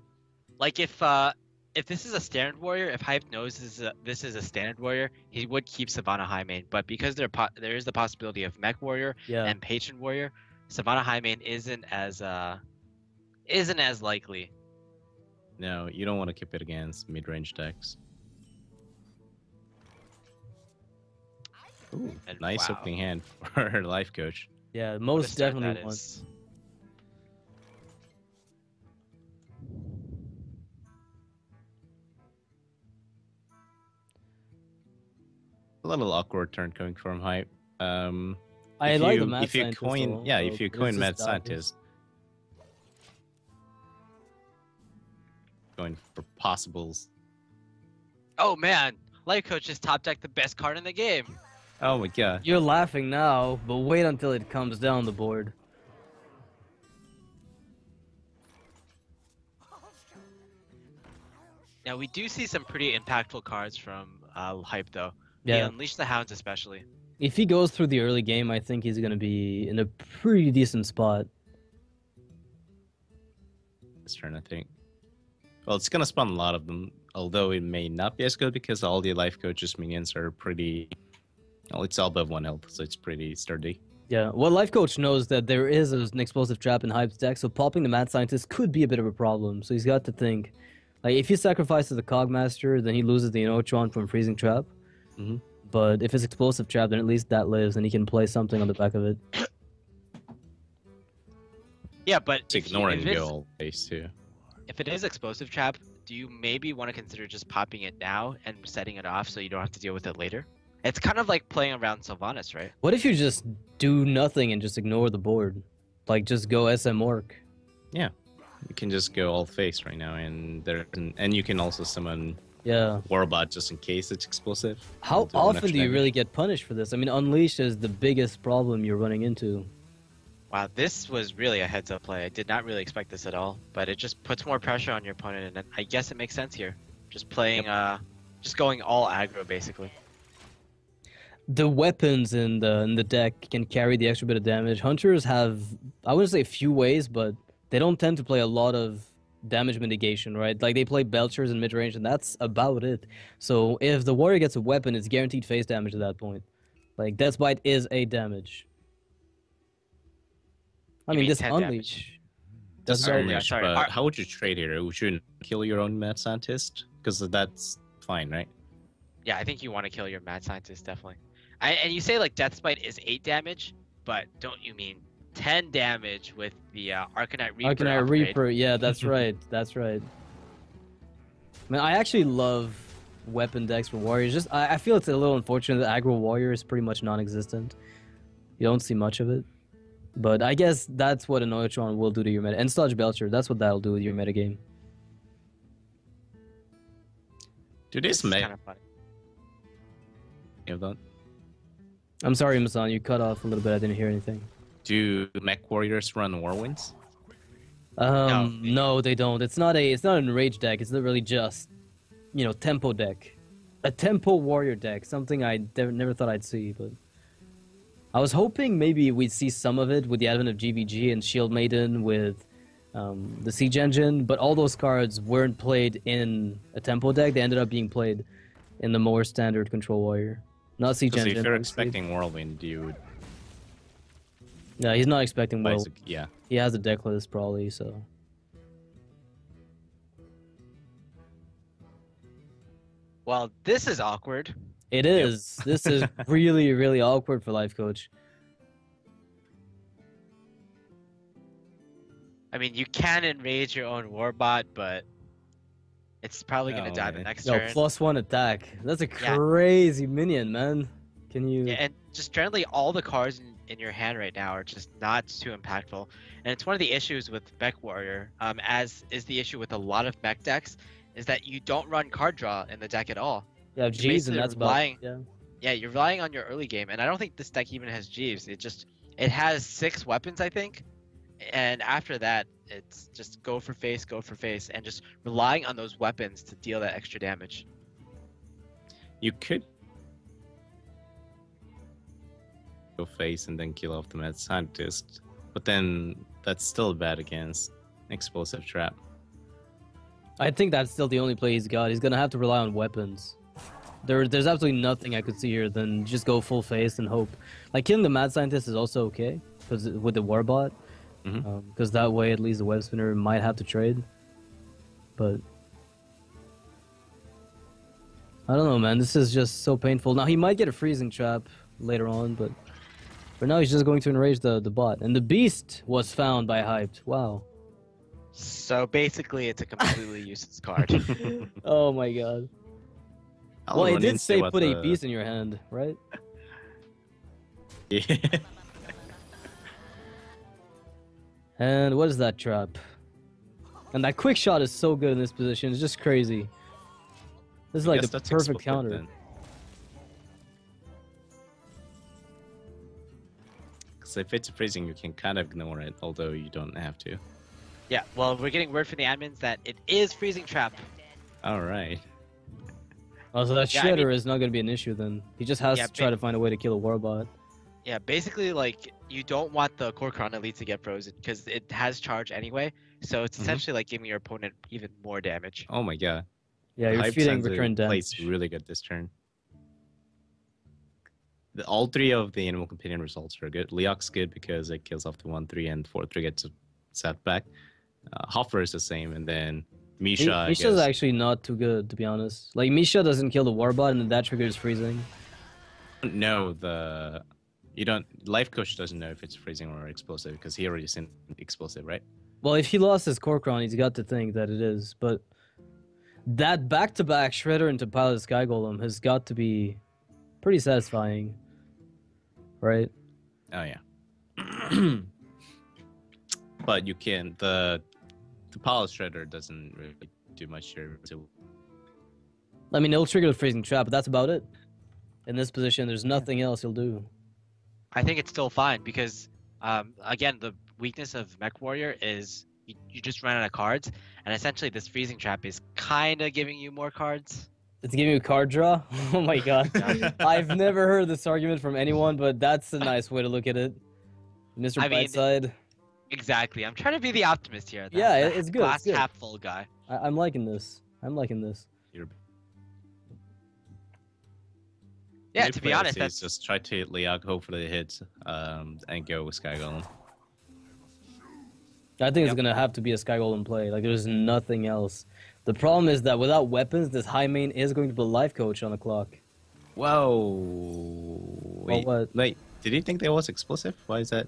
Like if uh if this is a standard warrior, if Hype knows this is a, this is a standard warrior, he would keep Savannah Highmane. But because there po- there is the possibility of Mech warrior Yeah. and Patron warrior, Savannah Highmane isn't as uh isn't as likely. No, you don't want to keep it against mid-range decks. Ooh, And nice wow. opening hand for her life coach. yeah, most start definitely that A little awkward turn coming from hype. Um, I if like you, the mad if you scientist coin, though, yeah, if you coin mad that scientist, going for possibles. Oh man, Lifecoach just top decked the best card in the game. Oh my god. You're laughing now, but wait until it comes down the board. Now we do see some pretty impactful cards from uh, Hype though. Yeah. Yeah. Unleash the Hounds especially. If he goes through the early game, I think he's gonna be in a pretty decent spot. This turn, I think. Well, it's gonna spawn a lot of them, although it may not be as good because all the life coaches minions are pretty. Well, it's all above one health, so it's pretty sturdy. Yeah, well, Lifecoach knows that there is an explosive trap in Hype's deck, so popping the Mad Scientist could be a bit of a problem. So he's got to think. Like, if he sacrifices the Cogmaster, then he loses the Inotron from Freezing Trap. Mhm. But if it's Explosive Trap, then at least that lives, and he can play something on the back of it. Yeah, but It's if, you- ignoring if, it's, goal base too. if it is explosive trap, do you maybe want to consider just popping it now and setting it off so you don't have to deal with it later? It's kind of like playing around Sylvanas, right? What if you just do nothing and just ignore the board? Like, just go SMOrc. Yeah. You can just go all face right now, and there, and, and you can also summon Yeah. Warbot just in case it's explosive. How do often do you really get punished for this? I mean, Unleash is the biggest problem you're running into. Wow, this was really a heads up play. I did not really expect this at all, but it just puts more pressure on your opponent, and I guess it makes sense here. Just playing, uh, just going all aggro basically. the weapons in the in the deck can carry the extra bit of damage. Hunters have I wouldn't say a few ways, but they don't tend to play a lot of damage mitigation, right? Like they play Belchers in mid range, and that's about it. So if the warrior gets a weapon, it's guaranteed face damage at that point. Like Death's Bite is a damage. I mean, mean this unleash. damage. That's Sorry, unleash, yeah, but how would you trade here? Would you kill your own mad scientist? Because that's fine, right? Yeah, I think you want to kill your mad scientist definitely. I, and you say like Death Bite is eight damage, but don't you mean ten damage with the uh, Arcanite Reaper? Arcanite upgrade? Reaper, yeah, that's right. That's right. Man, I actually love weapon decks for warriors. Just I, I feel it's a little unfortunate that aggro warrior is pretty much non-existent. You don't see much of it. But I guess that's what an Oiltron will do to your meta. And Sludge Belcher, that's what that'll do with your metagame. Do This this is make kind of funny. of that? I'm sorry, Masan, you cut off a little bit. I didn't hear anything. Do mech warriors run warwinds? Um, no, they don't. It's not a. It's not an rage deck. It's literally just, you know, tempo deck, a tempo warrior deck. Something I never, never thought I'd see, but I was hoping maybe we'd see some of it with the advent of GVG and Shield Maiden with um, the Siege Engine. But all those cards weren't played in a tempo deck. They ended up being played in the more standard control warrior, not Siege Because Engine. if you're expecting whirlwind, you would yeah, he's not expecting buy well. sec- yeah. He has a deck list probably, so. Well, this is awkward. It is. This is really, really awkward for Lifecoach. I mean, you can enrage your own Warbot, but it's probably gonna Oh, die the next Yo, turn. plus one attack. That's a Yeah. crazy minion, man. Can you? Yeah, and just generally, all the cards in, in your hand right now are just not too impactful. And it's one of the issues with Mech Warrior, um, as is the issue with a lot of mech decks, is that you don't run card draw in the deck at all. Yeah, Jeeves and basically that's about. relying- Yeah. Yeah, you're relying on your early game, and I don't think this deck even has Jeeves. It just it has six weapons, I think, and after that, it's just go for face, go for face, and just relying on those weapons to deal that extra damage. You could go face and then kill off the mad scientist. But then that's still bad against explosive trap. I think that's still the only play he's got. He's gonna have to rely on weapons. There, there's absolutely nothing I could see here than just go full face and hope. Like killing the mad scientist is also okay because with the warbot, mm-hmm. um, because that way at least the web spinner might have to trade. But I don't know, man. This is just so painful. Now he might get a freezing trap later on, but for now he's just going to enrage the the bot. And the beast was found by hyped. Wow. So basically, it's a completely useless card. Oh my god. I'll well, it did say what put a beast in your hand, right? Yeah. And what is that trap? And that quick shot is so good in this position. It's just crazy. This is I like guess the perfect counter. then. Because if it's freezing, you can kind of ignore it, although you don't have to. yeah. Well, we're getting word from the admins that it is freezing trap. All right. Oh, so that Yeah, I mean- is not going to be an issue then. He just has Yeah, to try ba- to find a way to kill a warbot. Yeah, basically, like you don't want the Kor'kron Elite to get frozen because it has charge anyway. So it's Mhm. essentially like giving your opponent even more damage. Oh my god. Yeah, you're Hype feeding Sensei return plays damage. really good this turn. The, all three of the animal companion results are good. Leokk's good because it kills off the 1 3 and 4 3 gets set back. Uh, Huffer is the same, and then Misha. Mi- I Misha's actually not too good, to be honest. Like, Misha doesn't kill the warbot, and then that triggers freezing. No, the. You don't. Lifecoach doesn't know if it's freezing or explosive because he already sent explosive, right? Well, if he lost his Kor'kron, he's got to think that it is. But that back-to-back Shredder into Pilot Sky Golem has got to be pretty satisfying, right? Oh yeah. but you can the the Palace Shredder doesn't really do much here. So I mean, it'll trigger the freezing trap, but that's about it. In this position, there's nothing else he'll do. I think it's still fine because, um, again, the weakness of Mech Warrior is you, you just run out of cards, and essentially this freezing trap is kind of giving you more cards. It's giving you a card draw. Oh my god, I've never heard this argument from anyone, but that's a nice way to look at it, Mr. I mean, Brightside. Exactly. I'm trying to be the optimist here. the- Yeah, it's good, it's good. half full guy. I- I'm liking this. I'm liking this. you're Yeah, to be honest, that's just try to hit Leokk, hopefully it hits, um, and go with Sky Golem. I think it's gonna have to be a Sky Golem play. Like, there's nothing else. The problem is that without weapons, this Highmane is going to put Lifecoach on the clock. Whoa! Wait, what? wait. Did you think that was explosive? Why is that?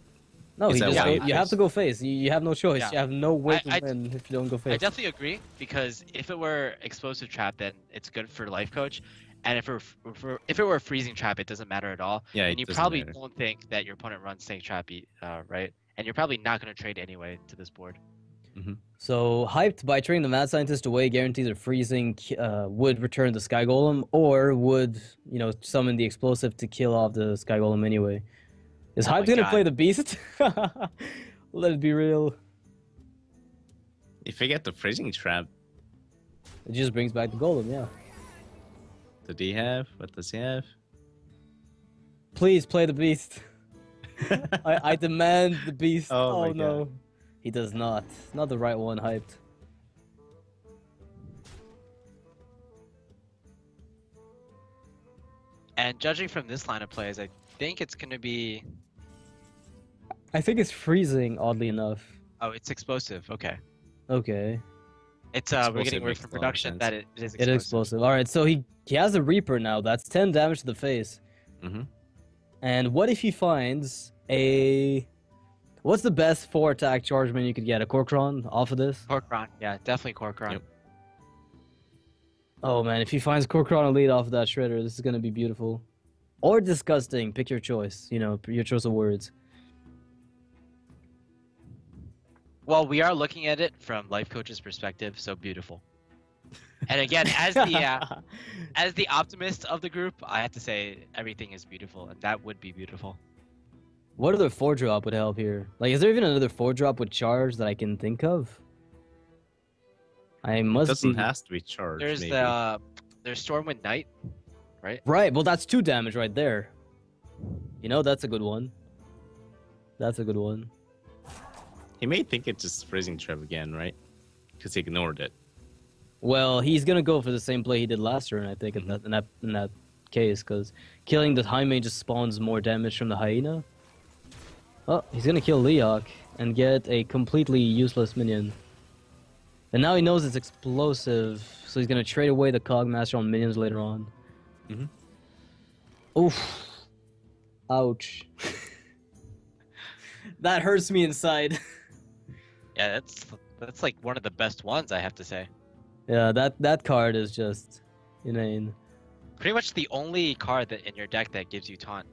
No, Is he that just, you, you have to go face. You, you have no choice. Yeah. You have no way I- to I- win if you don't go face. I definitely agree because if it were explosive trap, then it's good for Lifecoach, and if it were, if it were- if it were freezing trap, it doesn't matter at all. Yeah, and you probably matter. don't think that your opponent runs snake trap, uh, right? And you're probably not going to trade anyway to this board. So hyped by trading the mad scientist away guarantees a freezing uh, would return the sky golem or would you know summon the explosive to kill off the sky golem anyway. Is Oh hyped gonna God. play the beast? Let it be real. If you get the freezing trap, It just brings back the golem. Yeah. did he have? What does he have? Please play the beast. I, I demand the beast. Oh Oh, no. He does not. Not the right one, hyped. And judging from this line of plays, I think it's going to be. I think it's freezing, oddly enough. Oh, it's explosive. Okay. Okay. It's uh, we're getting word makes from a lot of production sense. that it, it is explosive. is explosive. All right, so he he has a Reaper now. That's 10 damage to the face. Mm-hmm. And what if he finds a What's the best four attack chargeman you could get? A Kor'kron off of this? Kor'kron, yeah, definitely Kor'kron. Yep. Oh man, if he finds Kor'kron Elite off of that shredder, this is gonna be beautiful. Or disgusting. Pick your choice. You know, your choice of words. Well, we are looking at it from Lifecoach's perspective, so beautiful. And again, as the uh, as the optimist of the group, I have to say everything is beautiful, and that would be beautiful. What other four drop would help here? Like, is there even another four drop with charge that I can think of? I must Doesn't be... has to be charged. There's maybe. the uh, there's Stormwind Knight. Right, Right. well that's two damage right there. You know, that's a good one. That's a good one. He may think it's just freezing trap again, right? Because he ignored it. Well, he's gonna go for the same play he did last turn, I think, in that in that in that case, because killing the Jaime just spawns more damage from the hyena. Oh, he's gonna kill Leokk and get a completely useless minion. And now he knows it's explosive, so he's gonna trade away the Cogmaster on minions later on. Mhm. Oof. Ouch. that hurts me inside. Yeah, that's that's like one of the best ones I have to say. yeah, that that card is just inane. Pretty much the only card that in your deck that gives you taunt.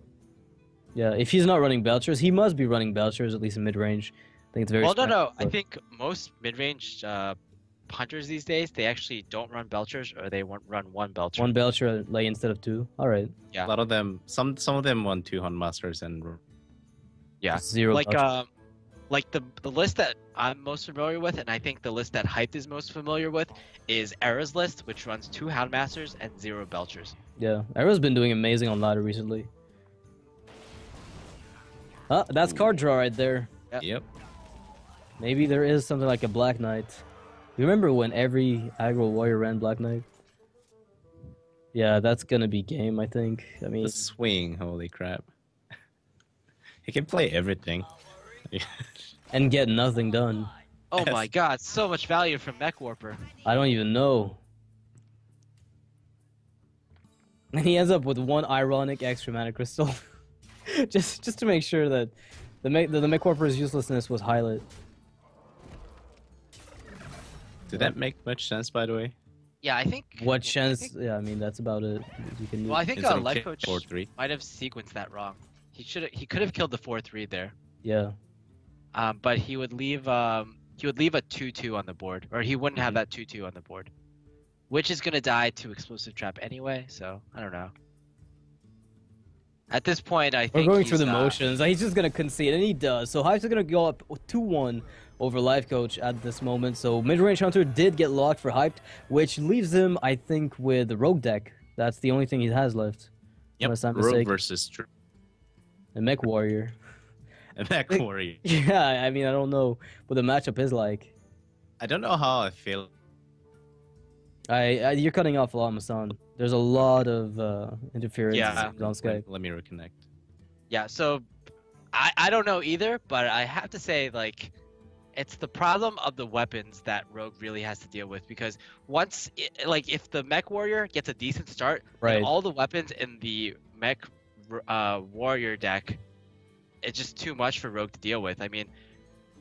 Yeah, if he's not running Belchers, he must be running Belchers at least in mid range. I think it's very. well, no, standard, no. I think most mid-range uh, hunters these days they actually don't run Belchers or they won't run one Belcher. one Belcher like instead of two. All right. Yeah. A lot of them, some some of them won two Houndmasters and Yeah. Zero. like Belchers. um, like the the list that I'm most familiar with, and I think the list that Hyped is most familiar with, is Era's list, which runs two Houndmasters and zero Belchers. yeah, Arrow's been doing amazing on ladder recently. Ah, that's card draw right there. yep. Maybe there is something like a Black Knight. You remember when every aggro warrior ran Black Knight? Yeah, that's gonna be game. I think. I mean, The swing, holy crap. he can play everything. and get nothing done. Oh Yes. my God, so much value from Mechwarper. I don't even know. And he ends up with one ironic extra mana crystal, just just to make sure that the Me- the, the Mechwarper's uselessness was highlight. Did that make much sense, by the way? Yeah, I think. What I chance? think- Yeah, I mean that's about it. You can. well, I think Instead uh, Lifecoach four three. might have sequenced that wrong. He should he could have killed the four three there, yeah, um, but he would leave um he would leave a two two on the board, or he wouldn't have Mm-hmm. that two two on the board, which is gonna die to explosive trap anyway. So I don't know. At this point, I think we're think going through the uh, motions. He's just gonna concede, and he does. So Hive's gonna go up two one over Lifecoach at this moment. So mid range hunter did get locked for hyped, which leaves him, I think, with the rogue deck. That's the only thing he has left. Yep. Rogue mistaken. versus Tr- A mech warrior. and mech warrior. Yeah, I mean, I don't know what the matchup is like. I don't know how I feel. I, I you're cutting off a lot, Masan. There's a lot of uh, interference Yeah. on Skype. Let me reconnect. Yeah, so I I don't know either, but I have to say like it's the problem of the weapons that Rogue really has to deal with because once i like if the Mech Warrior gets a decent start, then Right. all the weapons in the Mech uh, Warrior deck, it's just too much for Rogue to deal with. I mean,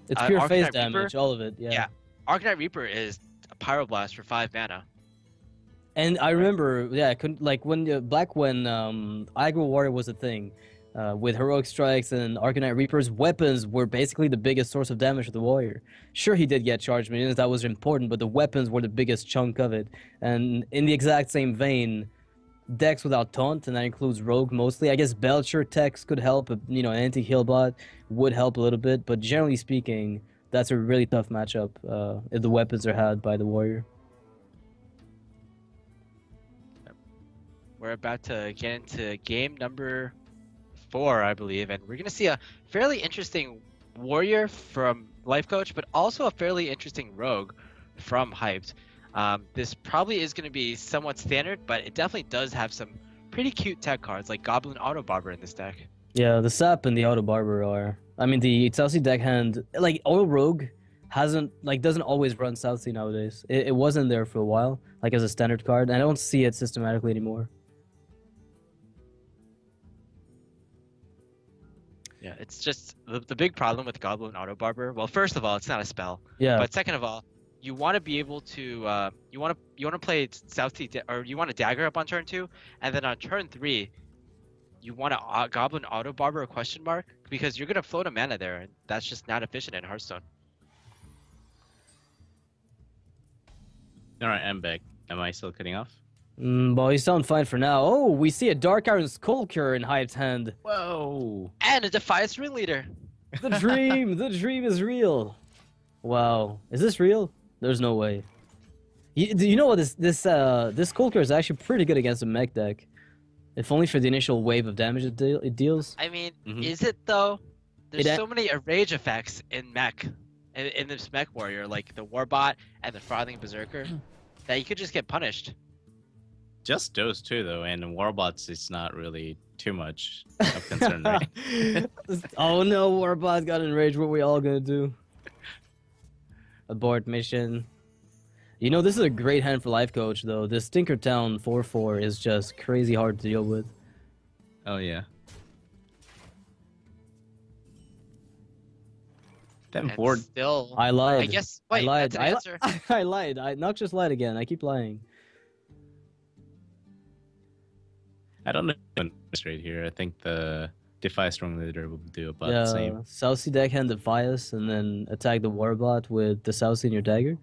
It's uh, pure Arcanite phase Reaper? damage, all of it. Yeah. Yeah. Arcanite Reaper is a Pyroblast for five mana. And I remember, yeah, I couldn't like when uh, black when um, Aggro Warrior was a thing. Uh, with heroic strikes and Arcanite Reapers, weapons were basically the biggest source of damage to the warrior. Sure, he did get charged minions, that was important, but the weapons were the biggest chunk of it. And in the exact same vein, decks without taunt, and that includes rogue mostly. I guess Belcher techs could help, you know, an anti-heal bot would help a little bit, but generally speaking, that's a really tough matchup uh, if the weapons are had by the warrior. We're about to get into game number four, I believe, and we're gonna see a fairly interesting warrior from Lifecoach, but also a fairly interesting rogue from Hyped. Um, this probably is gonna be somewhat standard, but it definitely does have some pretty cute tech cards like Goblin Auto Barber in this deck. Yeah, the sap and the auto barber are. I mean, the Southsea Deckhand, like oil rogue, hasn't like doesn't always run Southsea nowadays. It, it wasn't there for a while, like as a standard card, and I don't see it systematically anymore. Yeah, it's just the, the big problem with Goblin Auto Barber. Well, first of all, it's not a spell. Yeah, But second of all, you want to be able to uh, you want to you want to play Southsea da- or you want to dagger up on turn two, and then on turn three, you want to uh, Goblin Auto Barber a question mark because you're gonna float a mana there, and that's just not efficient in Hearthstone. All right, I'm back. Am I still cutting off? Mm, well, you sound fine for now. Oh, we see a Dark Iron Skulker in Hype's hand. Whoa! And a Defias Ringleader. The dream, the dream is real. Wow, is this real? There's no way. You, do you know what this this uh this Skull Cure is actually pretty good against a mech deck. If only for the initial wave of damage it, deal- it deals. I mean, Mhm. is it though? There's It so many rage effects in mech, in, in this mech warrior, like the warbot and the frothing berserker, that you could just get punished. Just those two though, and Warbots is not really too much of concern, right? oh no, Warbot got enraged. What are we all gonna do? Abort mission. You know, this is a great hand for Lifecoach, though. This Tinkertown 4 4 is just crazy hard to deal with. Oh yeah. Them And board still, I lied. I guess. Wait, I lied. that's an I, li- answer. I lied. I not just lied again. I keep lying. I don't know when straight here. I think the Defias Ringleader will do about yeah, the same. Southsea Deckhand Defias, and then attack the Warbot with the South Sea in your dagger.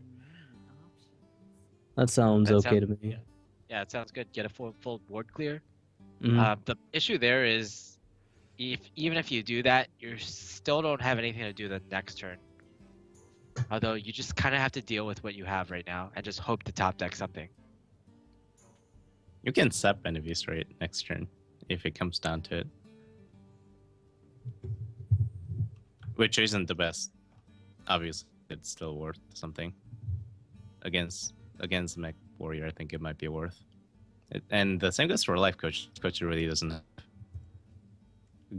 That sounds That okay sound- to me. Yeah, it sounds good. Get a full full board clear. Mhm. Uh, the issue there is, if even if you do that, you still don't have anything to do the next turn. Although you just kind of have to deal with what you have right now and just hope to top deck something. You can sap enemy right next turn if it comes down to it. Which isn't the best. Obviously, it's still worth something. Against against Mech Warrior, I think it might be worth. It, and the same goes for Lifecoach. Coach really doesn't have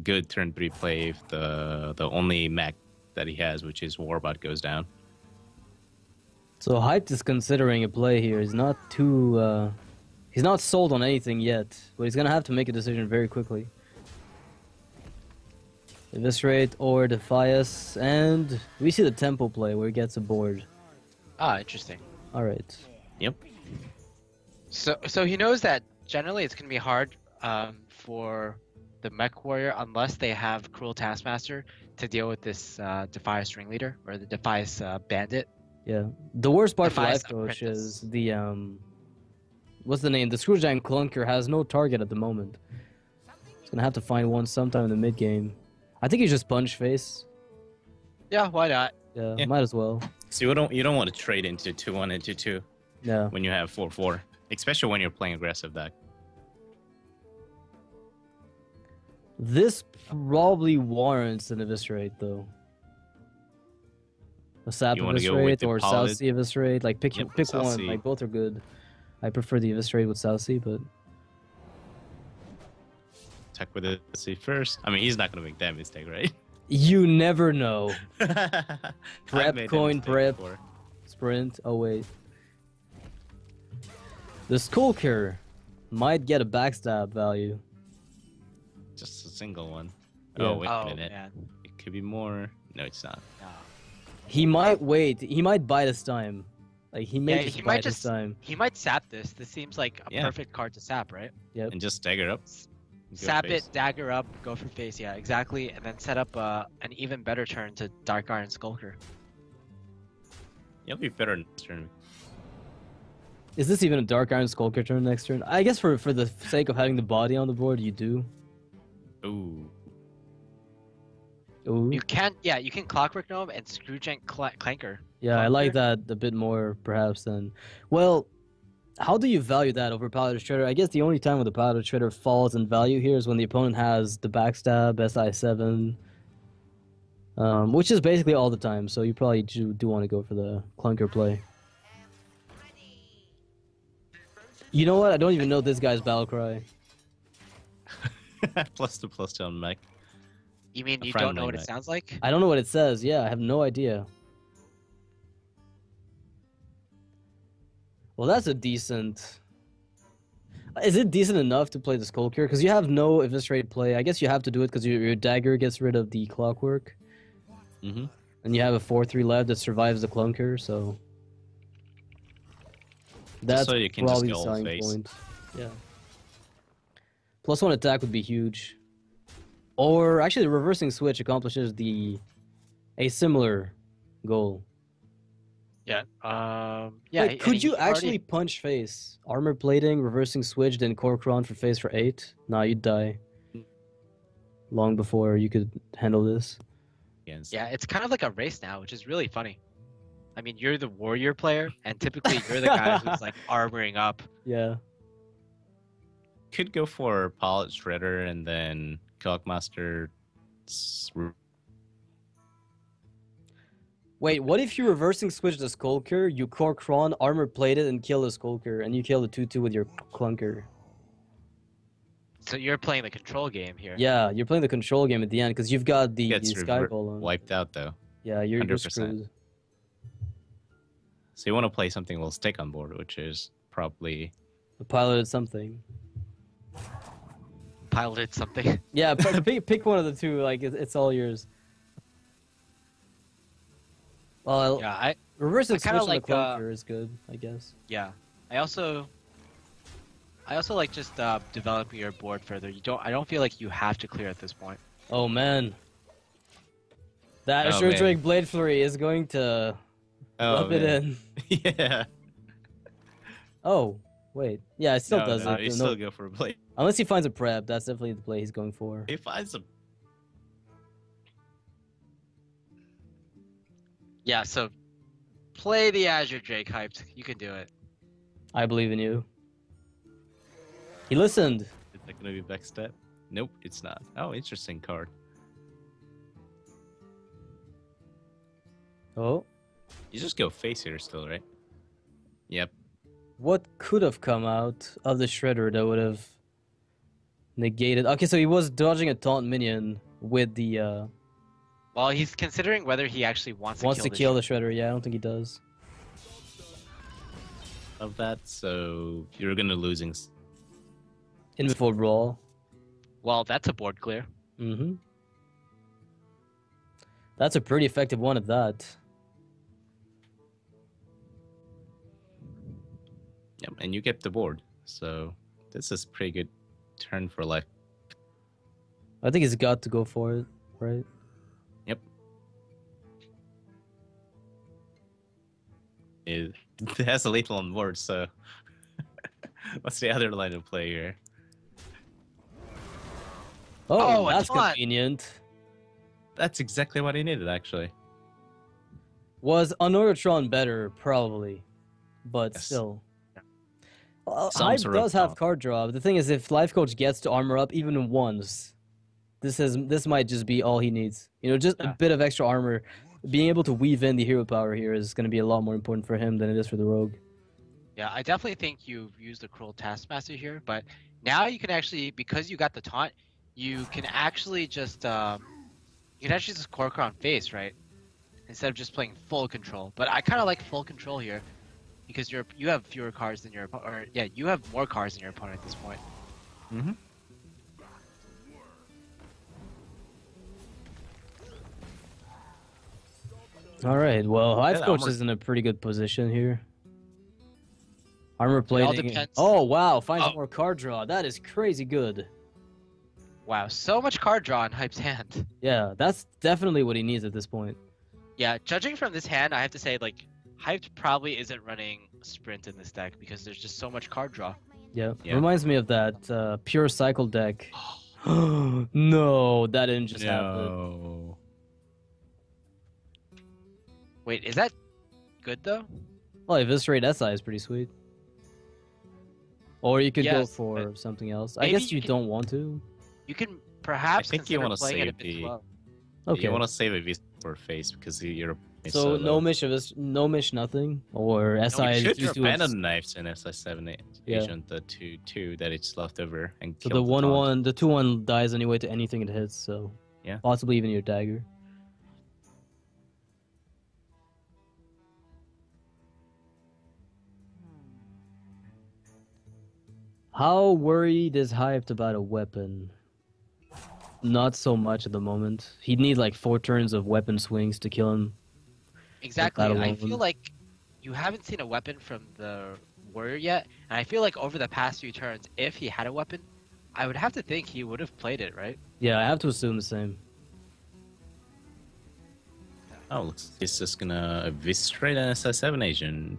good turn three play if the the only mech that he has, which is Warbot, goes down. So Hyped is considering a play here. He's not too. Uh, he's not sold on anything yet, but he's gonna have to make a decision very quickly. Eviscerate or Defias, and we see the tempo play where he gets a board. Ah, interesting. All right. Yep. So so he knows that generally it's gonna be hard um, for the mech warrior unless they have cruel taskmaster to deal with this uh, Defias ring leader or the Defias uh, bandit. Yeah. The worst part for Defias Lifecoach Apprentice. is the um, what's the name? The Screwjank Clunker has no target at the moment. He's gonna have to find one sometime in the mid game. I think he's just punch face. Yeah, why not? Yeah, Yeah. might as well. So you don't you don't want to trade into two one and two two Yeah. when you have four four, especially when you're playing aggressive deck. This probably warrants an eviscerate though. A sap You wanna eviscerate or South Sea eviscerate. Like pick Yep, pick South one. Sea. Like both are good. I prefer the eviscerate with South but Attack with the C first. I mean, he's not gonna make that mistake, right? you never know. I've Prep, coin, mistake prep. before. Sprint. Oh wait. The Skulker might get a backstab value. Just a single one. Yeah. Oh wait oh a minute. man, It could be more. No, it's not. no. He might wait. He might buy this time. Like he may Yeah, just he buy might this just- time. He might sap this. This seems like a Yeah. perfect card to sap, right? And just stagger up. Sap it, dagger up, go for face. Yeah, exactly, and then set up uh, an even better turn to Dark Iron Skulker. You'll be better next turn. Is this even a Dark Iron Skulker turn next turn? I guess for for the sake of having the body on the board, you do. Ooh. Ooh. You can, yeah, you can Clockwork Gnome and Screwjank Cl- Clanker. Yeah, I like that a bit more, perhaps. Than well, how do you value that over Piloted Shredder? I guess the only time when the Piloted Shredder falls in value here is when the opponent has the backstab, SI seven, um, which is basically all the time. So you probably do, do want to go for the clunker play. You know what? I don't even know this guy's battle cry. plus two plus two on mech. You mean you don't know what it sounds like? I don't know what it says. Yeah, I have no idea. Well, that's a decent. Is it decent enough to play the Skulker? Because you have no eviscerate play. I guess you have to do it because your, your dagger gets rid of the clockwork, Mm-hmm. and you have a four-three left that survives the clunker. So that's so you can just go the all selling face. point. Yeah. Plus one attack would be huge. Or actually, the reversing switch accomplishes the a similar goal. Yeah. Um. Yeah. Wait, could you already- actually punch face? Armor plating, reversing switch, then Kor'kron for face for eight? Nah, you'd die. Long before you could handle this. Yeah, it's kind of like a race now, which is really funny. I mean, you're the warrior player, and typically you're the guy who's like armoring up. Yeah. could go for Pilot Shredder and then Clockmaster. Wait, what if you reversing switch the Skulker, you Kor'kron, armor plated, and kill the Skulker, and you kill the 2 2 with your Clunker? So you're playing the control game here. Yeah, you're playing the control game at the end because you've got the, the Sky Golem. wiped out though. Yeah, you're, you're 100%. screwed. So you want to play something will stick on board, which is probably The piloted something. Piloted something. Yeah, pick, pick, pick one of the two. Like, it, it's all yours. Well, yeah, I reverse I switch kinda on the like, uh, Clunker is good, I guess. yeah. I also I also like just uh, developing your board further. You don't I don't feel like you have to clear at this point. Oh, man. That Oh, Assure man. Drake Blade Flurry is going to oh, rub it in. yeah. Oh, wait. Yeah, it still no, does no, it. You No- still go for a play. Unless he finds a prep, that's definitely the play he's going for. He finds a Yeah, so play the Azure Drake hyped. You can do it. I believe in you. He listened. Is that gonna be backstep? Nope, it's not. Oh, interesting card. Oh, You just go face here still, right? Yep. what could have come out of the Shredder that would have negated? Okay, so he was dodging a taunt minion with the uh Well, he's considering whether he actually wants to wants kill to the kill the Shredder. Yeah, I don't think he does. Of that, so you're gonna losing. s- In before brawl. Well, that's a board clear. Mm-hmm. That's a pretty effective one at that. Yep, and you get the board. So this is pretty good turn for life. I think he's got to go for it, right? Yep. It, it has a lethal on board, so what's the other line of play here? Oh, Oh, that's convenient. That's exactly what he needed, actually. Was Honoratron better? Probably. But Yes. still. Some Hype sort of does have card draw. but The thing is, if Lifecoach gets to armor up even once, this is this might just be all he needs. You know, just a bit of extra armor. Being able to weave in the hero power here is going to be a lot more important for him than it is for the rogue. Yeah, I definitely think you've used the Cruel Taskmaster here, but now you can actually, because you got the taunt, you can actually just, um, you can actually just Cork on face, right? Instead of just playing full control. But I kind of like full control here, because you're you have fewer cards than your opponent. or yeah, you have more cards than your opponent at this point. Mm-hmm. All right. Well, Life Yeah, Coach armor- is in a pretty good position here. Armor plating. depends- Oh wow! Finds Oh. more card draw. That is crazy good. Wow, so much card draw in Hype's hand. Yeah, that's definitely what he needs at this point. Yeah, judging from this hand, I have to say like Hype probably isn't running Sprint in this deck because there's just so much card draw. Yeah. Yeah. Reminds me of that uh, pure cycle deck. no, that didn't just happen. No. Wait, is that good though? Well, Eviscerate SI is pretty sweet. Or you could go for something else. I guess you you can- don't want to. You can perhaps I think you wanna playing it a save bit the- slow. Okay. You want to save a V for face because you're so no mish of us, no mish nothing, or SI You is should just do abandon its- knives in SI7 Yeah. agent the two two that it's left over and So the one one, the two one dies anyway to anything it hits. So Yeah. possibly even your dagger. How worried is hyped about a weapon? Not so much at the moment. He'd need like four turns of weapon swings to kill him. Exactly. I feel like you haven't seen a weapon from the warrior yet, and I feel like over the past few turns, if he had a weapon, I would have to think he would have played it, right? Yeah, I have to assume the same. Oh, looks it's just gonna eviscerate an SI7 agent.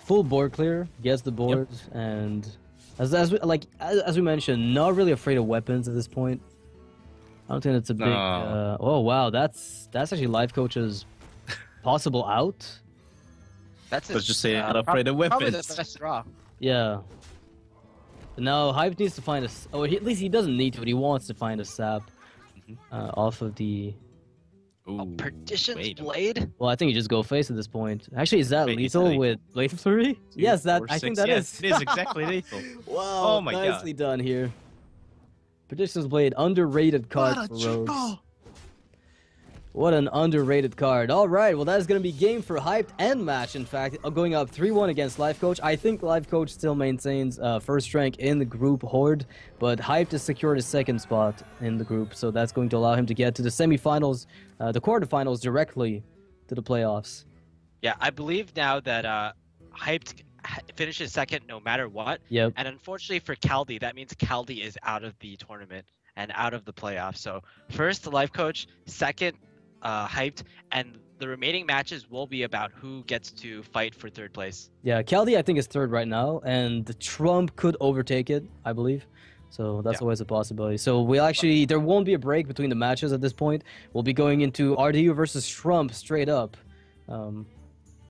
full board clear, gets the board, and as as we, like as, as we mentioned, not really afraid of weapons at this point. I don't think it's a big. No. Uh, oh wow, that's that's actually Lifecoach's possible out. That's Let's his, just say uh, not afraid of prob- Probably the weapons. best draw. Yeah. But now Hype needs to find a. s- Oh, he, at least he doesn't need to, but he wants to find a sap Mhm. uh, off of the. Ooh, Oh, Perdition's wait Blade? Well, I think you just go face at this point. Actually, is that Wait, lethal that lethal? with Blade of Fury? Two, yes, that four, I think six. that yes, is. It is exactly lethal. wow, Oh my God. nicely done here. Perdition's Blade, underrated card for Rogues. What an underrated card. All right, well, that's going to be game for Hyped and Match, in fact, uh, going up 3 1 against Lifecoach. I think Lifecoach still maintains uh, first rank in the group Horde, but Hyped has secured his second spot in the group, so that's going to allow him to get to the semifinals, uh, the quarterfinals directly to the playoffs. Yeah, I believe now that uh, Hyped finishes second no matter what. Yep. And unfortunately for Caldi, that means Caldi is out of the tournament and out of the playoffs. So first, Lifecoach. Second, uh, hyped, and the remaining matches will be about who gets to fight for third place. Yeah, Caldi, I think, is third right now, and Trump could overtake it, I believe. So that's Yeah. always a possibility. So we actually there won't be a break between the matches at this point. We'll be going into RDU versus Trump straight up. Um,